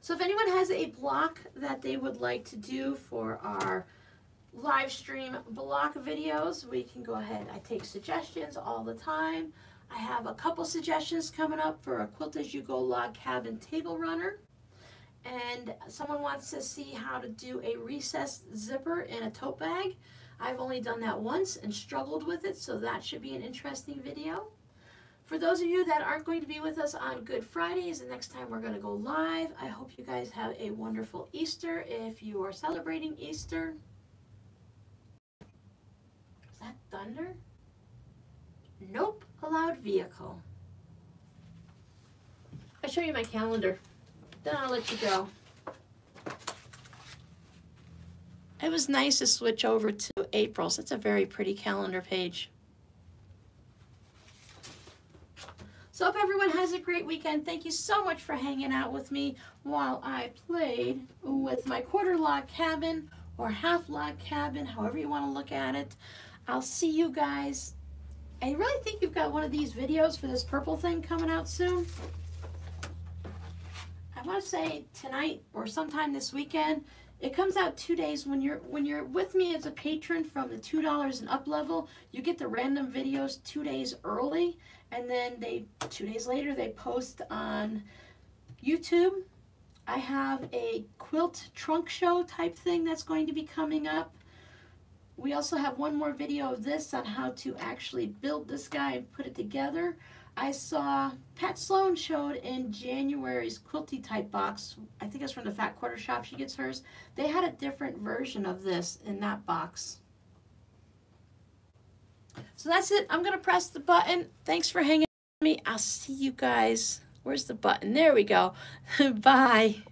So if anyone has a block that they would like to do for our live stream block videos, we can go ahead. I take suggestions all the time. I have a couple suggestions coming up for a Quilt As You Go log cabin table runner. And someone wants to see how to do a recessed zipper in a tote bag. I've only done that once and struggled with it, so that should be an interesting video. For those of you that aren't going to be with us on Good Fridays, the next time we're going to go live, I hope you guys have a wonderful Easter if you are celebrating Easter that thunder? Nope, a loud vehicle. I'll show you my calendar. Then I'll let you go. It was nice to switch over to April's. It's a very pretty calendar page. So hope everyone has a great weekend. Thank you so much for hanging out with me while I played with my quarter log cabin or half log cabin, however you want to look at it. I'll see you guys. I really think you've got one of these videos for this purple thing coming out soon. I want to say tonight or sometime this weekend. It comes out two days when you're when you're with me as a patron from the two dollars and up level. You get the random videos two days early, and then they two days later they post on YouTube. I have a quilt trunk show type thing that's going to be coming up. We also have one more video of this on how to actually build this guy and put it together. I saw Pat Sloan showed in January's quilty type box. I think it's from the Fat Quarter Shop she gets hers. They had a different version of this in that box. So that's it. I'm going to press the button. Thanks for hanging me. I'll see you guys. Where's the button? There we go. Bye.